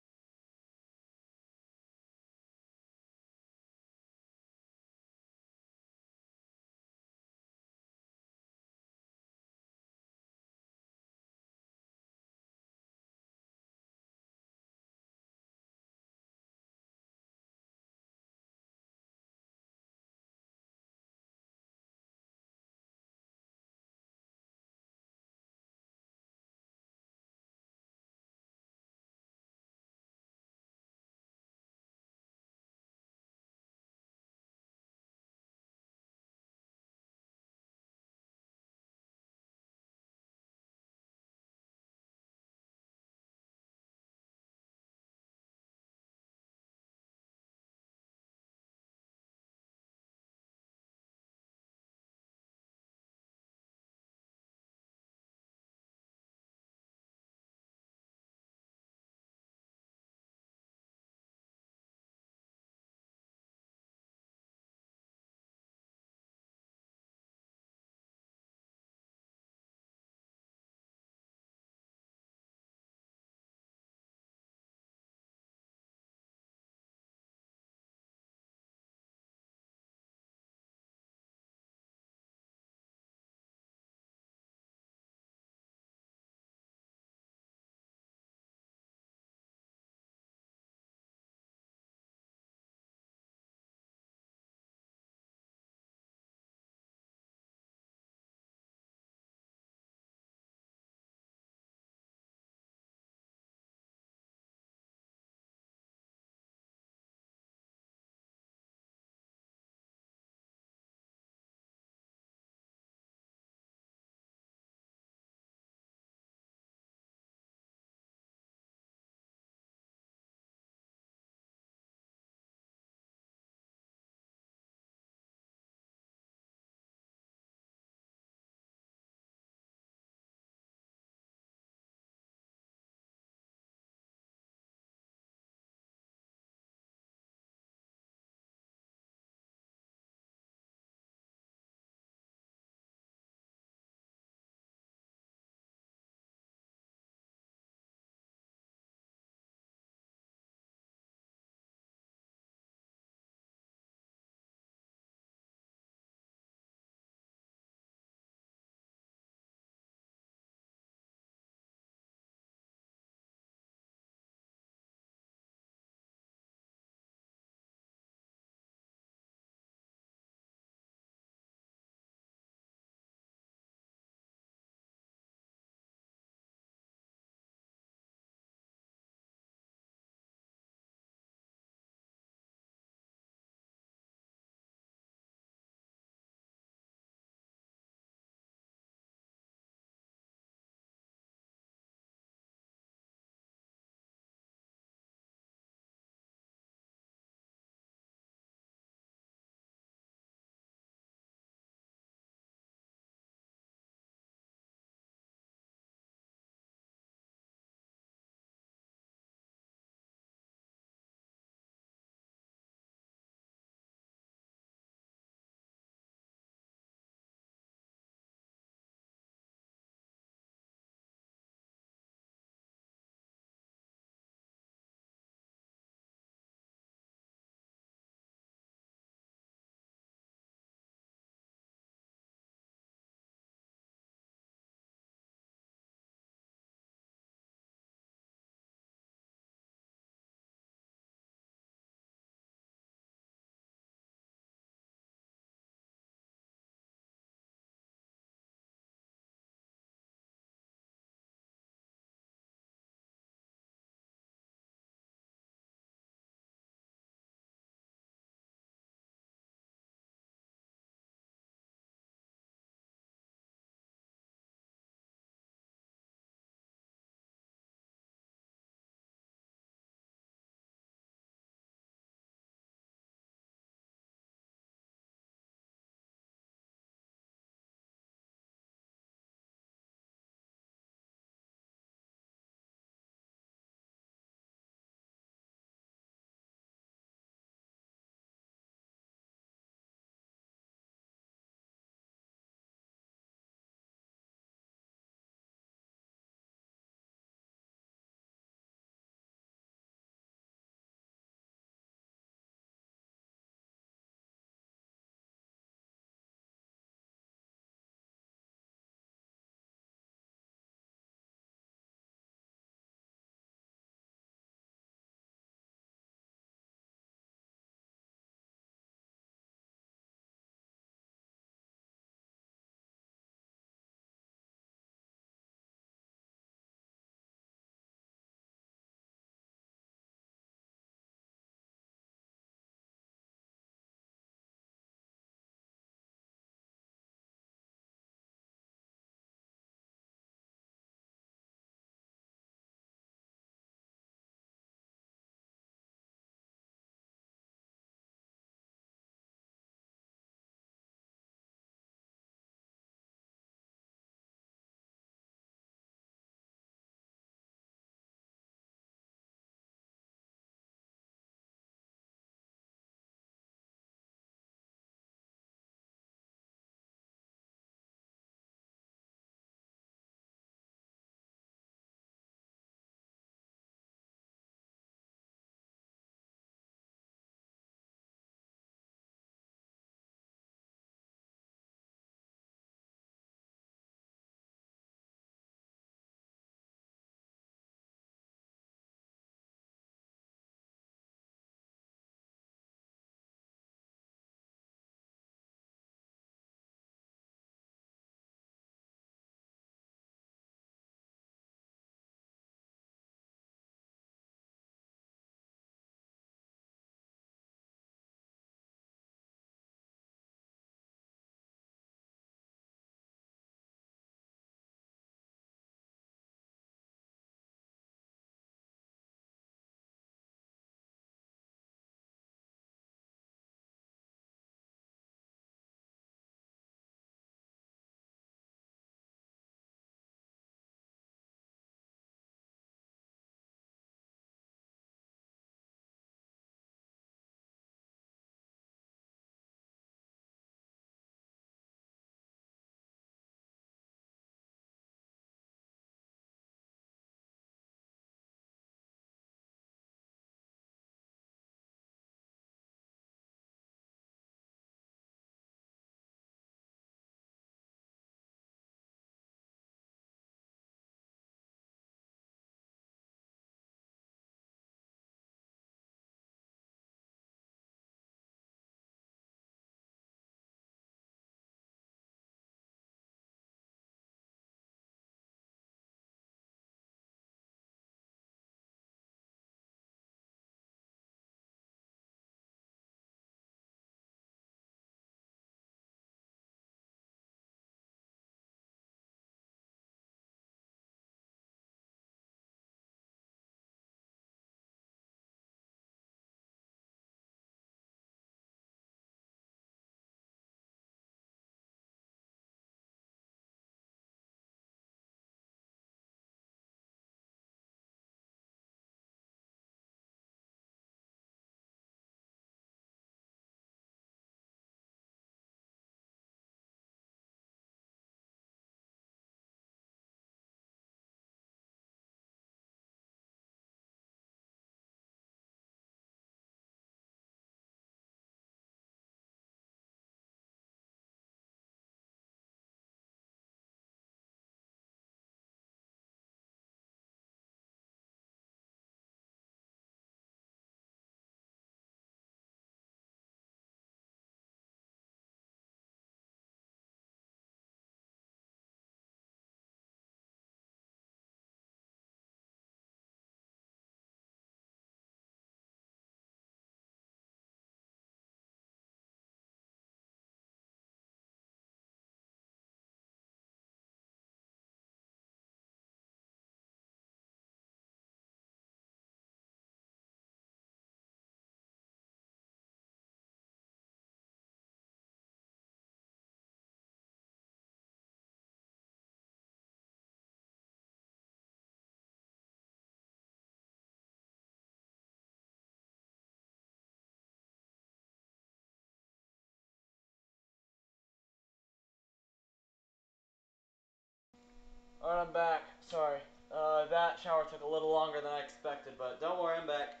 Alright, I'm back. Sorry. Uh, that shower took a little longer than I expected, but don't worry, I'm back.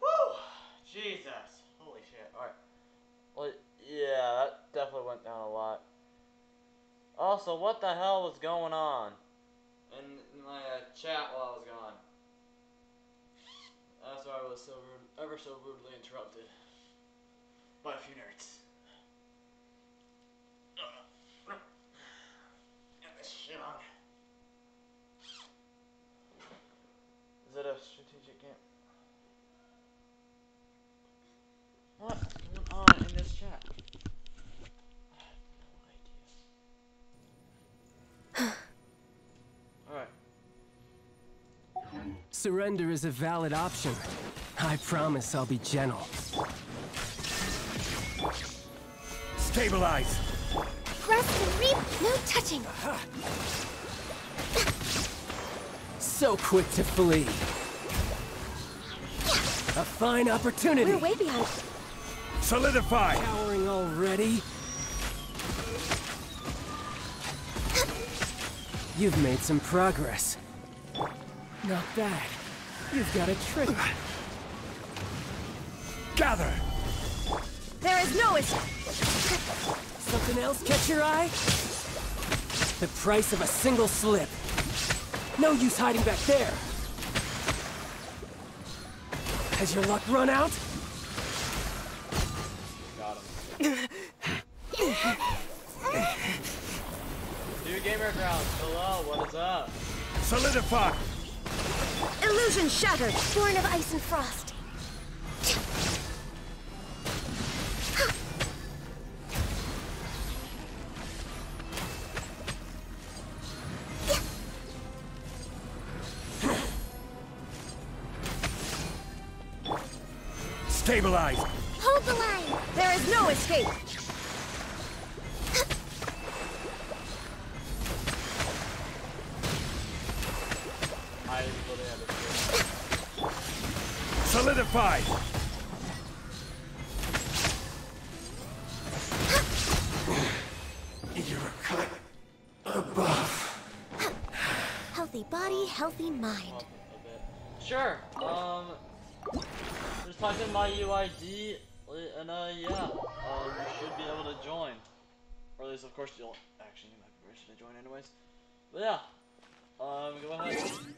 Woo! Jesus. Holy shit. Alright. Well, yeah, that definitely went down a lot. Also, what the hell was going on in, in my uh, chat while I was gone? That's why I was so rude, ever so rudely interrupted by a few nerds. Get this shit on. Is it a strategic game? What's going on in this chat? *sighs* I have no idea. Alright. Surrender is a valid option. I promise I'll be gentle. Stabilize! Press and reap. No touching. So quick to flee. A fine opportunity. We're way behind. Solidify! Cowering already? You've made some progress. Not bad. You've got a trick. Gather! There is no escape. Something else catch your eye? The price of a single slip. No use hiding back there. Has your luck run out? Got him. New gamer grounds. Hello, what is up? Solidify! Illusion shattered. Born of ice and frost. But yeah, um, go ahead.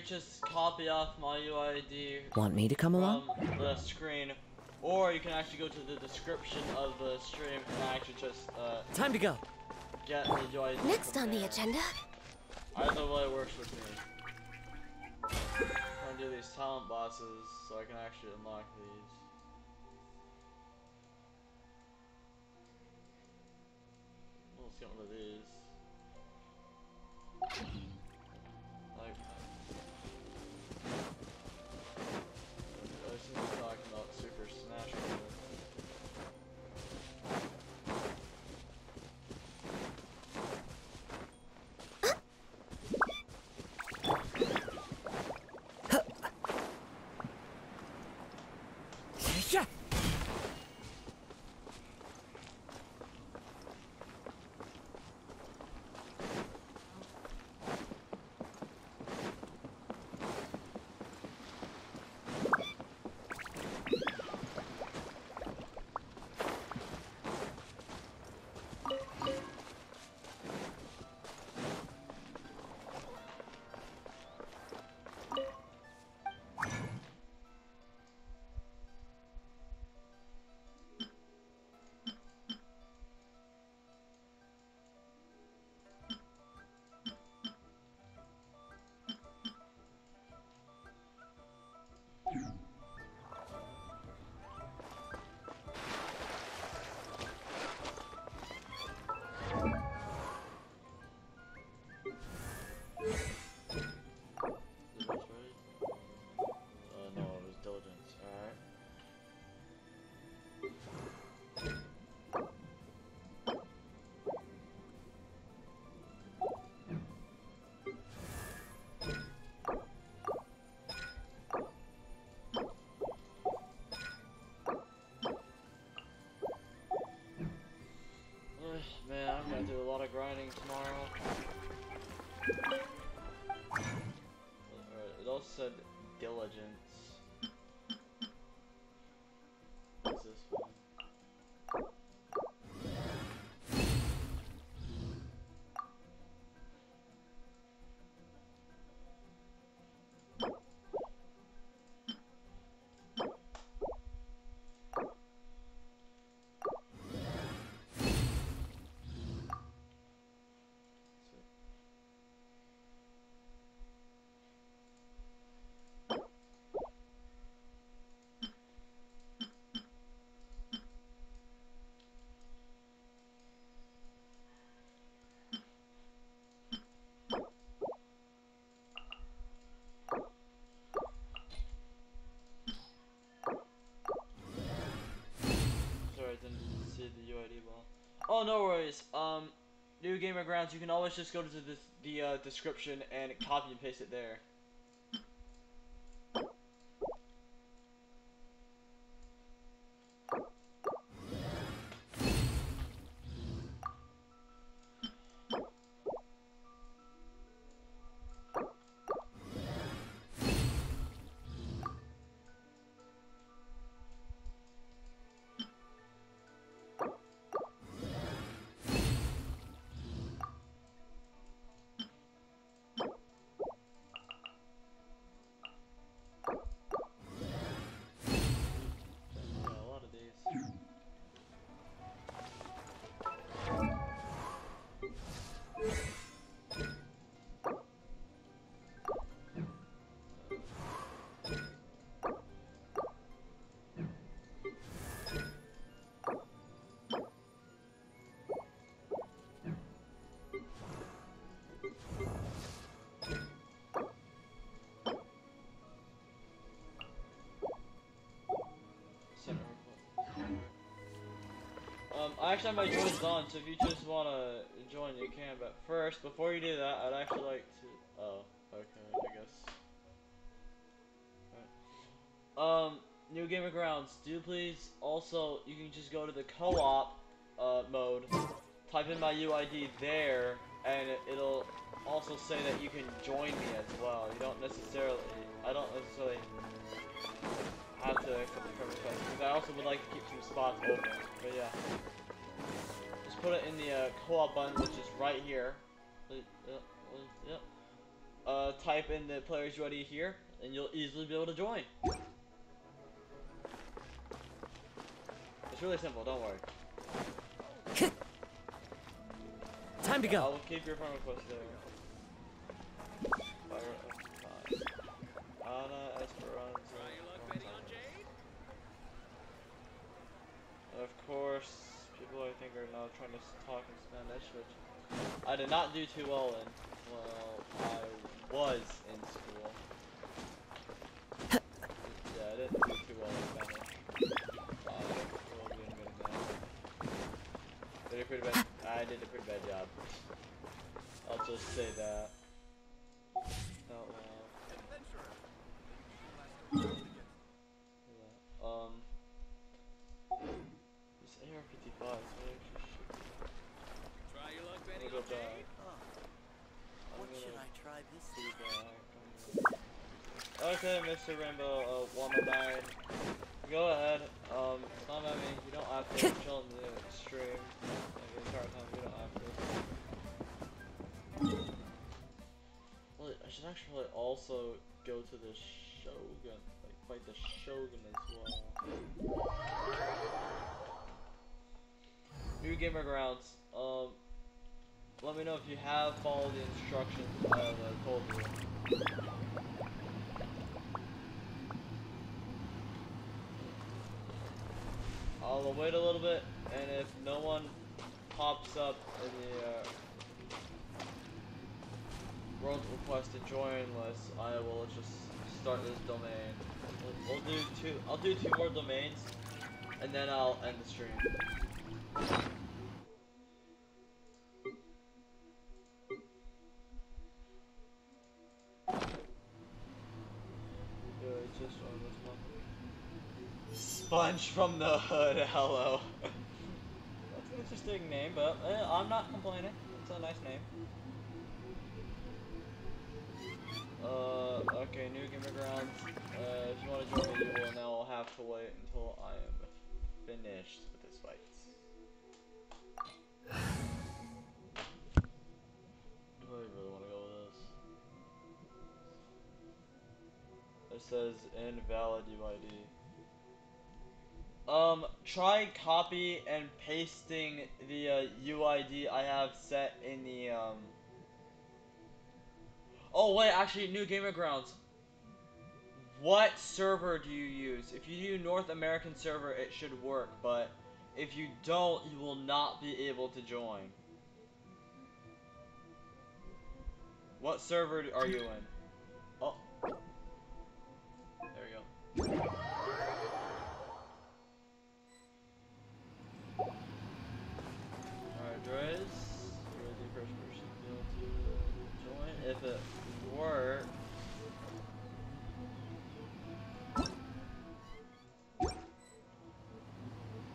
Either just copy off my UID Want me to come along? the screen, or you can actually go to the description of the stream and actually just uh, Time to go. get the UID. Next from on the there. agenda. Either way works with me. I'm gonna do these talent bosses so I can actually unlock these. Well, let's get one of these. Oh, no worries. Um, New Gamer Grounds, you can always just go to the, the uh, description and copy and paste it there. I actually my joins on, so if you just want to join, you can. But first, before you do that, I'd actually like to. Oh, okay, I guess. Alright. Um, New Gamer Grounds, do please also, you can just go to the co op uh, mode, type in my UID there, and it, it'll also say that you can join me as well. You don't necessarily. I don't necessarily have to friend request because I also would like to keep some spots open. But yeah, put it in the uh, co-op button, which is right here. Uh, uh, uh, yeah. Uh, type in the player's UID here, and you'll easily be able to join. It's really simple. Don't worry. *laughs* Time to go. I'll keep your friend request there. Fire of five. Ana Esperanza. And of course, people I think are now trying to talk in Spanish, which I did not do too well in. Well, I was in school. yeah, I didn't do too well in Spanish. Did a pretty bad. I did a pretty bad job. I'll just say that. New Gamer Grounds. Um, let me know if you have followed the instructions I have uh, told you. I'll wait a little bit, and if no one pops up in the uh, world request to join list, I will just start this domain. We'll, we'll do two. I'll do two more domains, and then I'll end the stream. Yeah, it's just on this one. Sponge from the hood, hello. That's an interesting name, but eh, I'm not complaining. It's a nice name. Uh, okay, new gamer grounds. Uh, if you want to join me, you will now have to wait until I am finished with this fight. Do I really want to go with this? It says invalid UID. Um, try copy and pasting the uh, UID I have set in the um. Oh wait, actually, new gamer grounds. What server do you use? If you do North American server, it should work, but if you don't, you will not be able to join. What server are you in? Oh. There you go. the first person to join. If it were.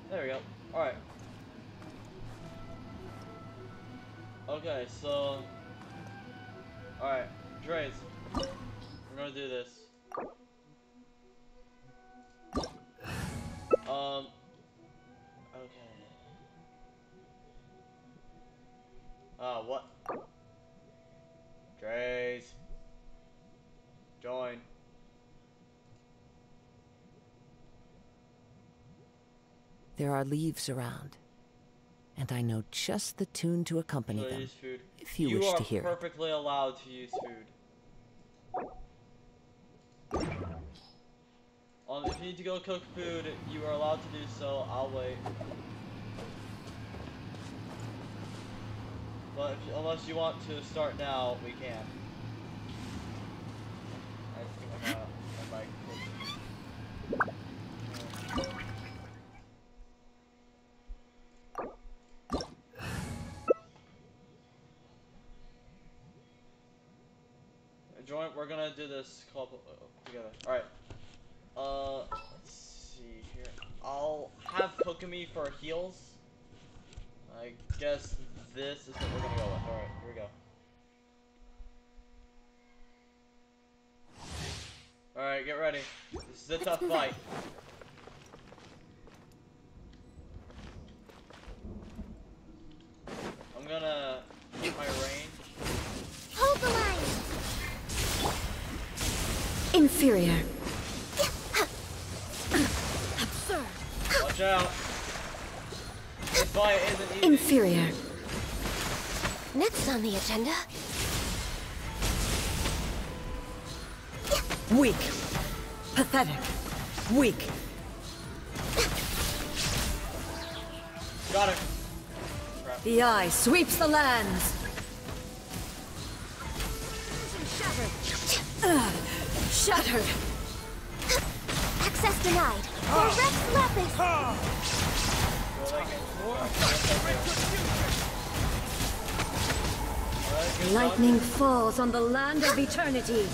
There we go. Alright. Okay, so. Alright, Dre's. We're gonna do this. Um. Okay. Uh, what? Dre's. Join. There are leaves around, and I know just the tune to accompany So them. if you you wish to hear it. perfectly allowed to use food. Um, if you need to go cook food, you are allowed to do so. I'll wait. But unless you want to start now, we can. I think I'm gonna, I might cook. Join. We're gonna do this club uh, together. All right. Uh, let's see here. I'll have Kokomi for heals. I guess this is what we're gonna go with. All right, here we go. All right, get ready. This is a tough *laughs* fight. I'm gonna get my range. Hold the line. Inferior. Absurd. Watch out. This fight isn't easy. Inferior. Next on the agenda. Weak. Pathetic. Weak. Got it. Crap. The eye sweeps the lands. Ugh. Shattered. Access denied. Ah. For Rex Lapis. Well, Lightning falls on the land of eternity.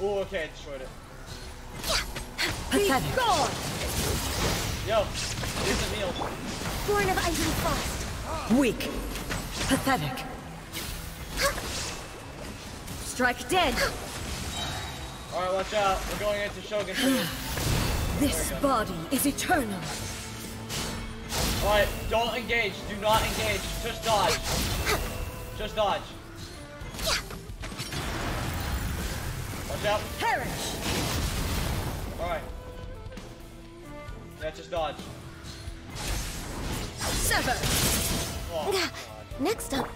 Oh, okay, I destroyed it. Pathetic. Yo, here's a meal. Born of Icy Frost. Weak. Pathetic. Strike dead. Alright, watch out. We're going into Shogun 2. *sighs* This body is eternal. Alright, don't engage. Do not engage. Just dodge. Just dodge. Watch out. Perish. Alright. Yeah, just dodge. Sever. Oh. Next up.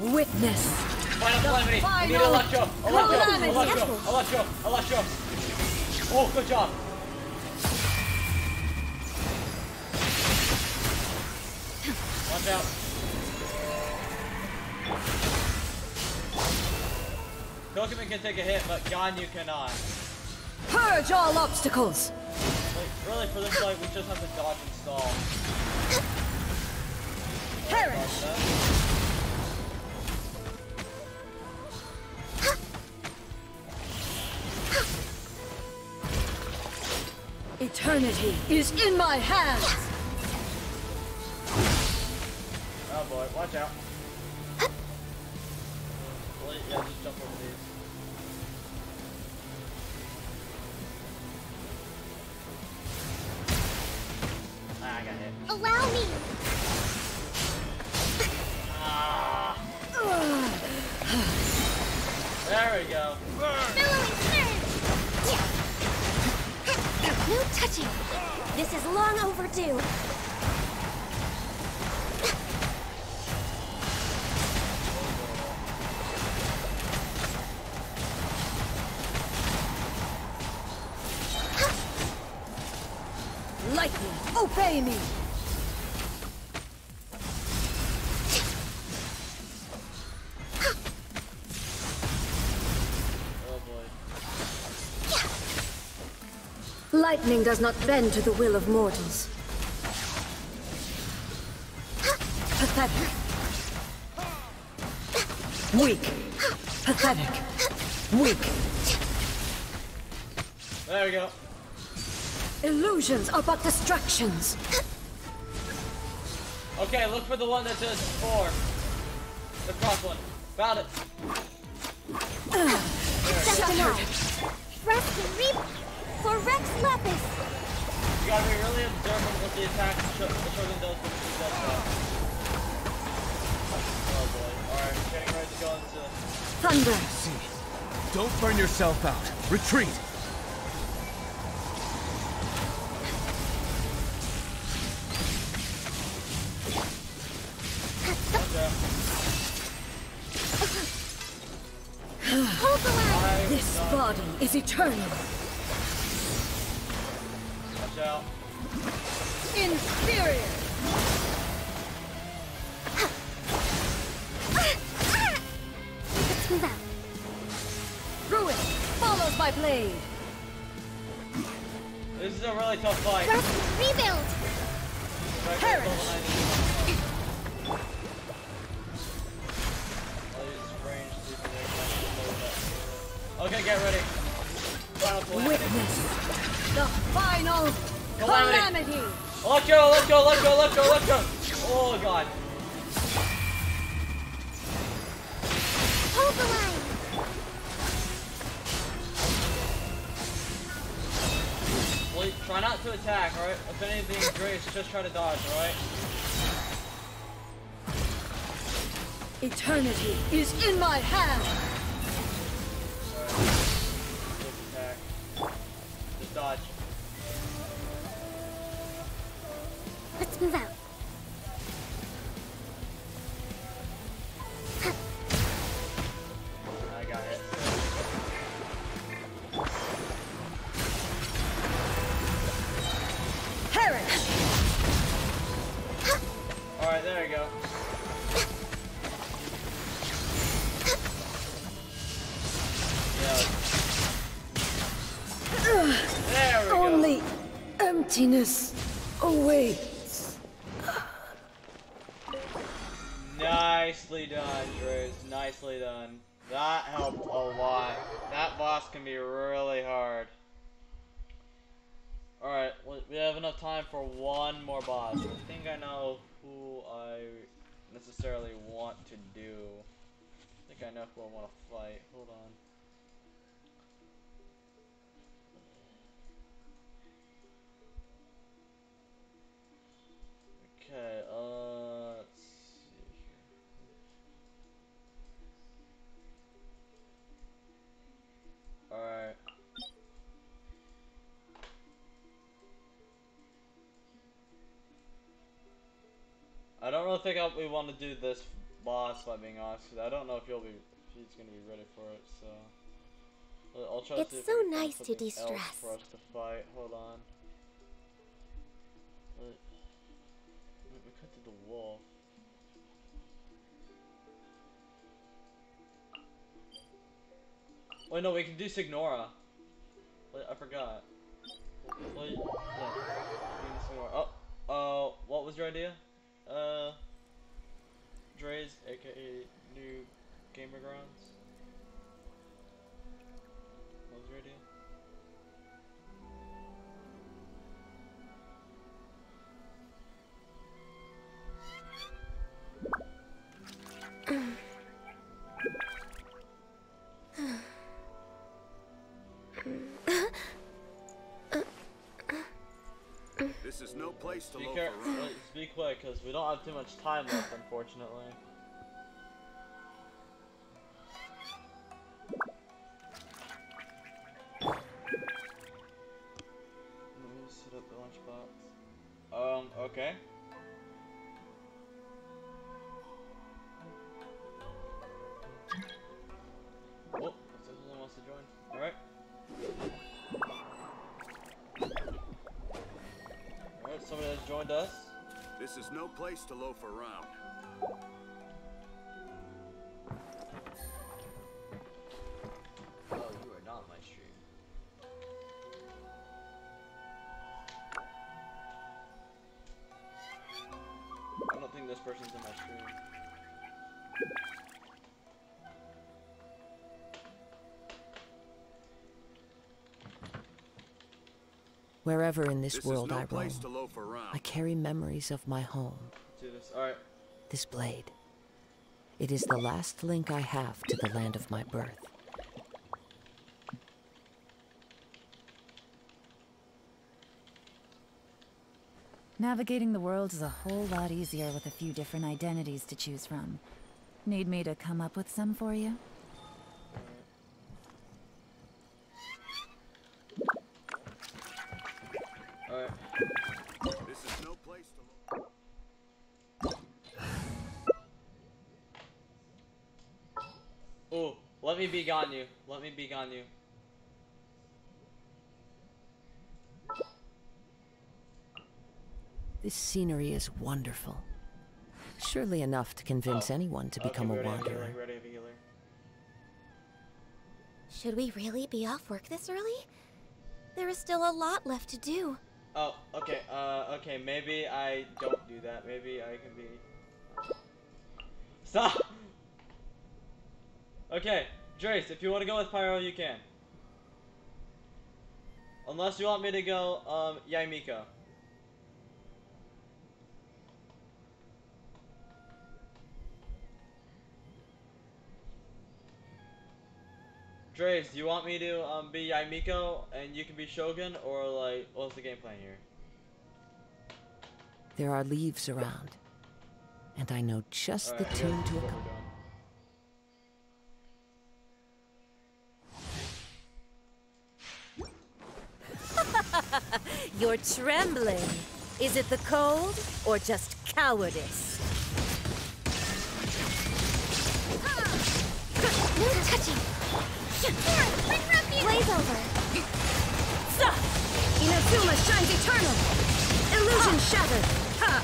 Witness. Final calamity. We need final Electro. Electro. calamity. Electro. Electro. Electro. Oh, good job. Watch out. Pokemon can take a hit, but Ganyu cannot. Purge all obstacles. Like, really, for this fight, we just have to dodge and stall. Perish. Eternity is in my hands. Oh boy, watch out. Lightning does not bend to the will of mortals. Pathetic. Weak. Pathetic. Weak. There we go. Illusions are but distractions. Okay, look for the one that does four. The cross one. Found it. Just denied. Rex Reap for Rex Lapis. You gotta be really observant with the attack the Sh- Shogun does when she does that. Oh boy. Alright, getting ready to go into... Thunder. See. Don't burn yourself out. Retreat. Hold the line. This body is eternal. Out. Inferior. Try to dodge, alright? Eternity is in my hand. Know who I want to fight. Hold on. Okay, uh, let's see here. Alright. I don't really think I, we want to do this boss, I'm being honest, 'cause I don't know if you'll be, if he's gonna be ready for it, so. I'll try It's so we can find nice to de-stress. For us to fight. Hold on. Wait. We we could do the wolf. Wait, no, we can do Signora. Wait, I forgot. Wait, yeah. We can do Signora. Oh, uh, what was your idea? Uh, Dre's, aka New Gamer Grounds. Your idea? This is no place to Be, loaf around. be quick, because we don't have too much time left, unfortunately. Place to loaf around. Oh, you are not my stream. I don't think this person's in my stream. Wherever in this, This world no I roam, place to loaf around. I carry memories of my home. This blade. It is the last link I have to the land of my birth. Navigating the world is a whole lot easier with a few different identities to choose from. Need me to come up with some for you? You. Let me be gone you. This scenery is wonderful. Surely enough to convince anyone to become a wanderer. healing, ready, Should we really be off work this early? There is still a lot left to do. Oh, okay, uh, okay, maybe I don't do that. Maybe I can be... Stop! Okay, Drace, if you want to go with Pyro, you can. Unless you want me to go, um, Yae Miko. Drace, do you want me to, um, be Yae Miko and you can be Shogun, or, like, what's the game plan here? There are leaves around, and I know just the tune to what a we're doing. *laughs* You're trembling. Is it the cold or just cowardice? No touching. Blaze over. Inazuma shines eternal! Illusion shattered! I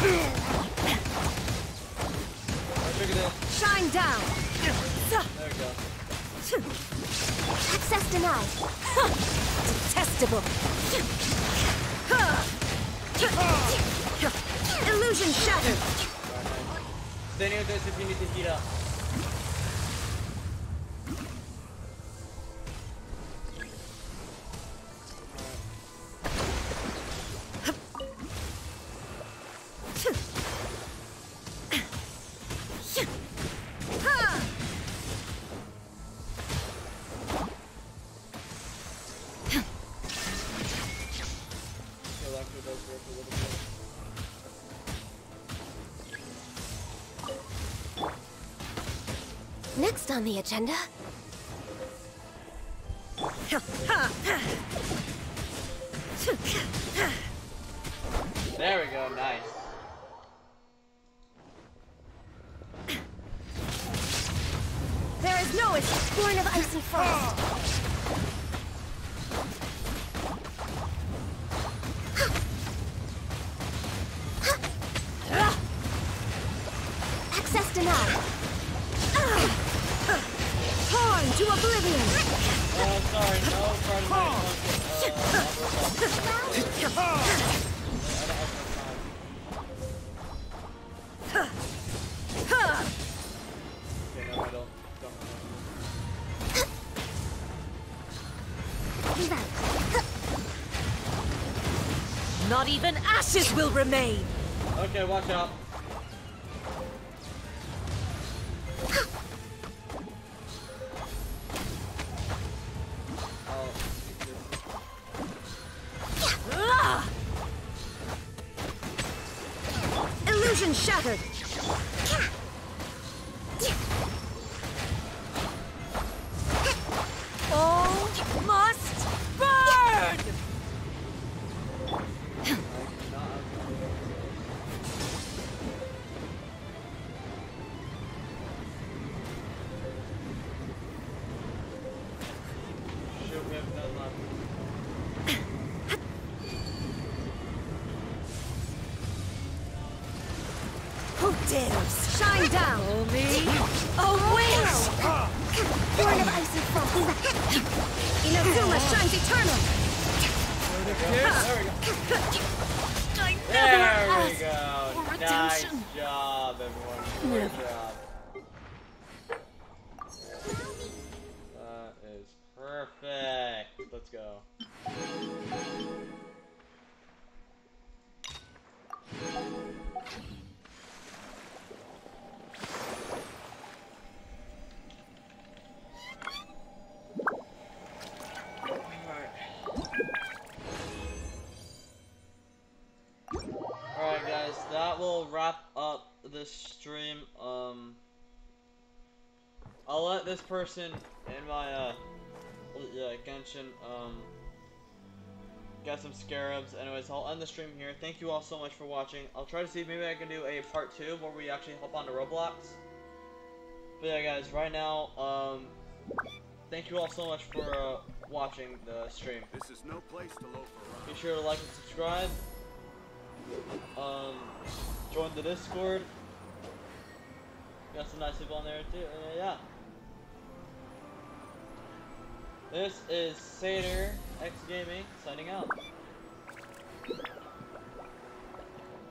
figured it. Shine down! There we go. Access denied. Detestable. Illusion shattered! Stay near this if you need to heat up. The agenda. Will remain. okay, watch out. This stream. Um I'll let this person in my uh yeah, Genshin um get some scarabs. Anyways, I'll end the stream here. Thank you all so much for watching. I'll try to see if maybe I can do a part two where we actually hop onto Roblox. But yeah guys, right now, um thank you all so much for uh, watching the stream. This is no place to loaf around. Be sure to like and subscribe. Um, join the Discord. Got some nice people on there too. Uh, yeah. This is Sater X Gaming signing out.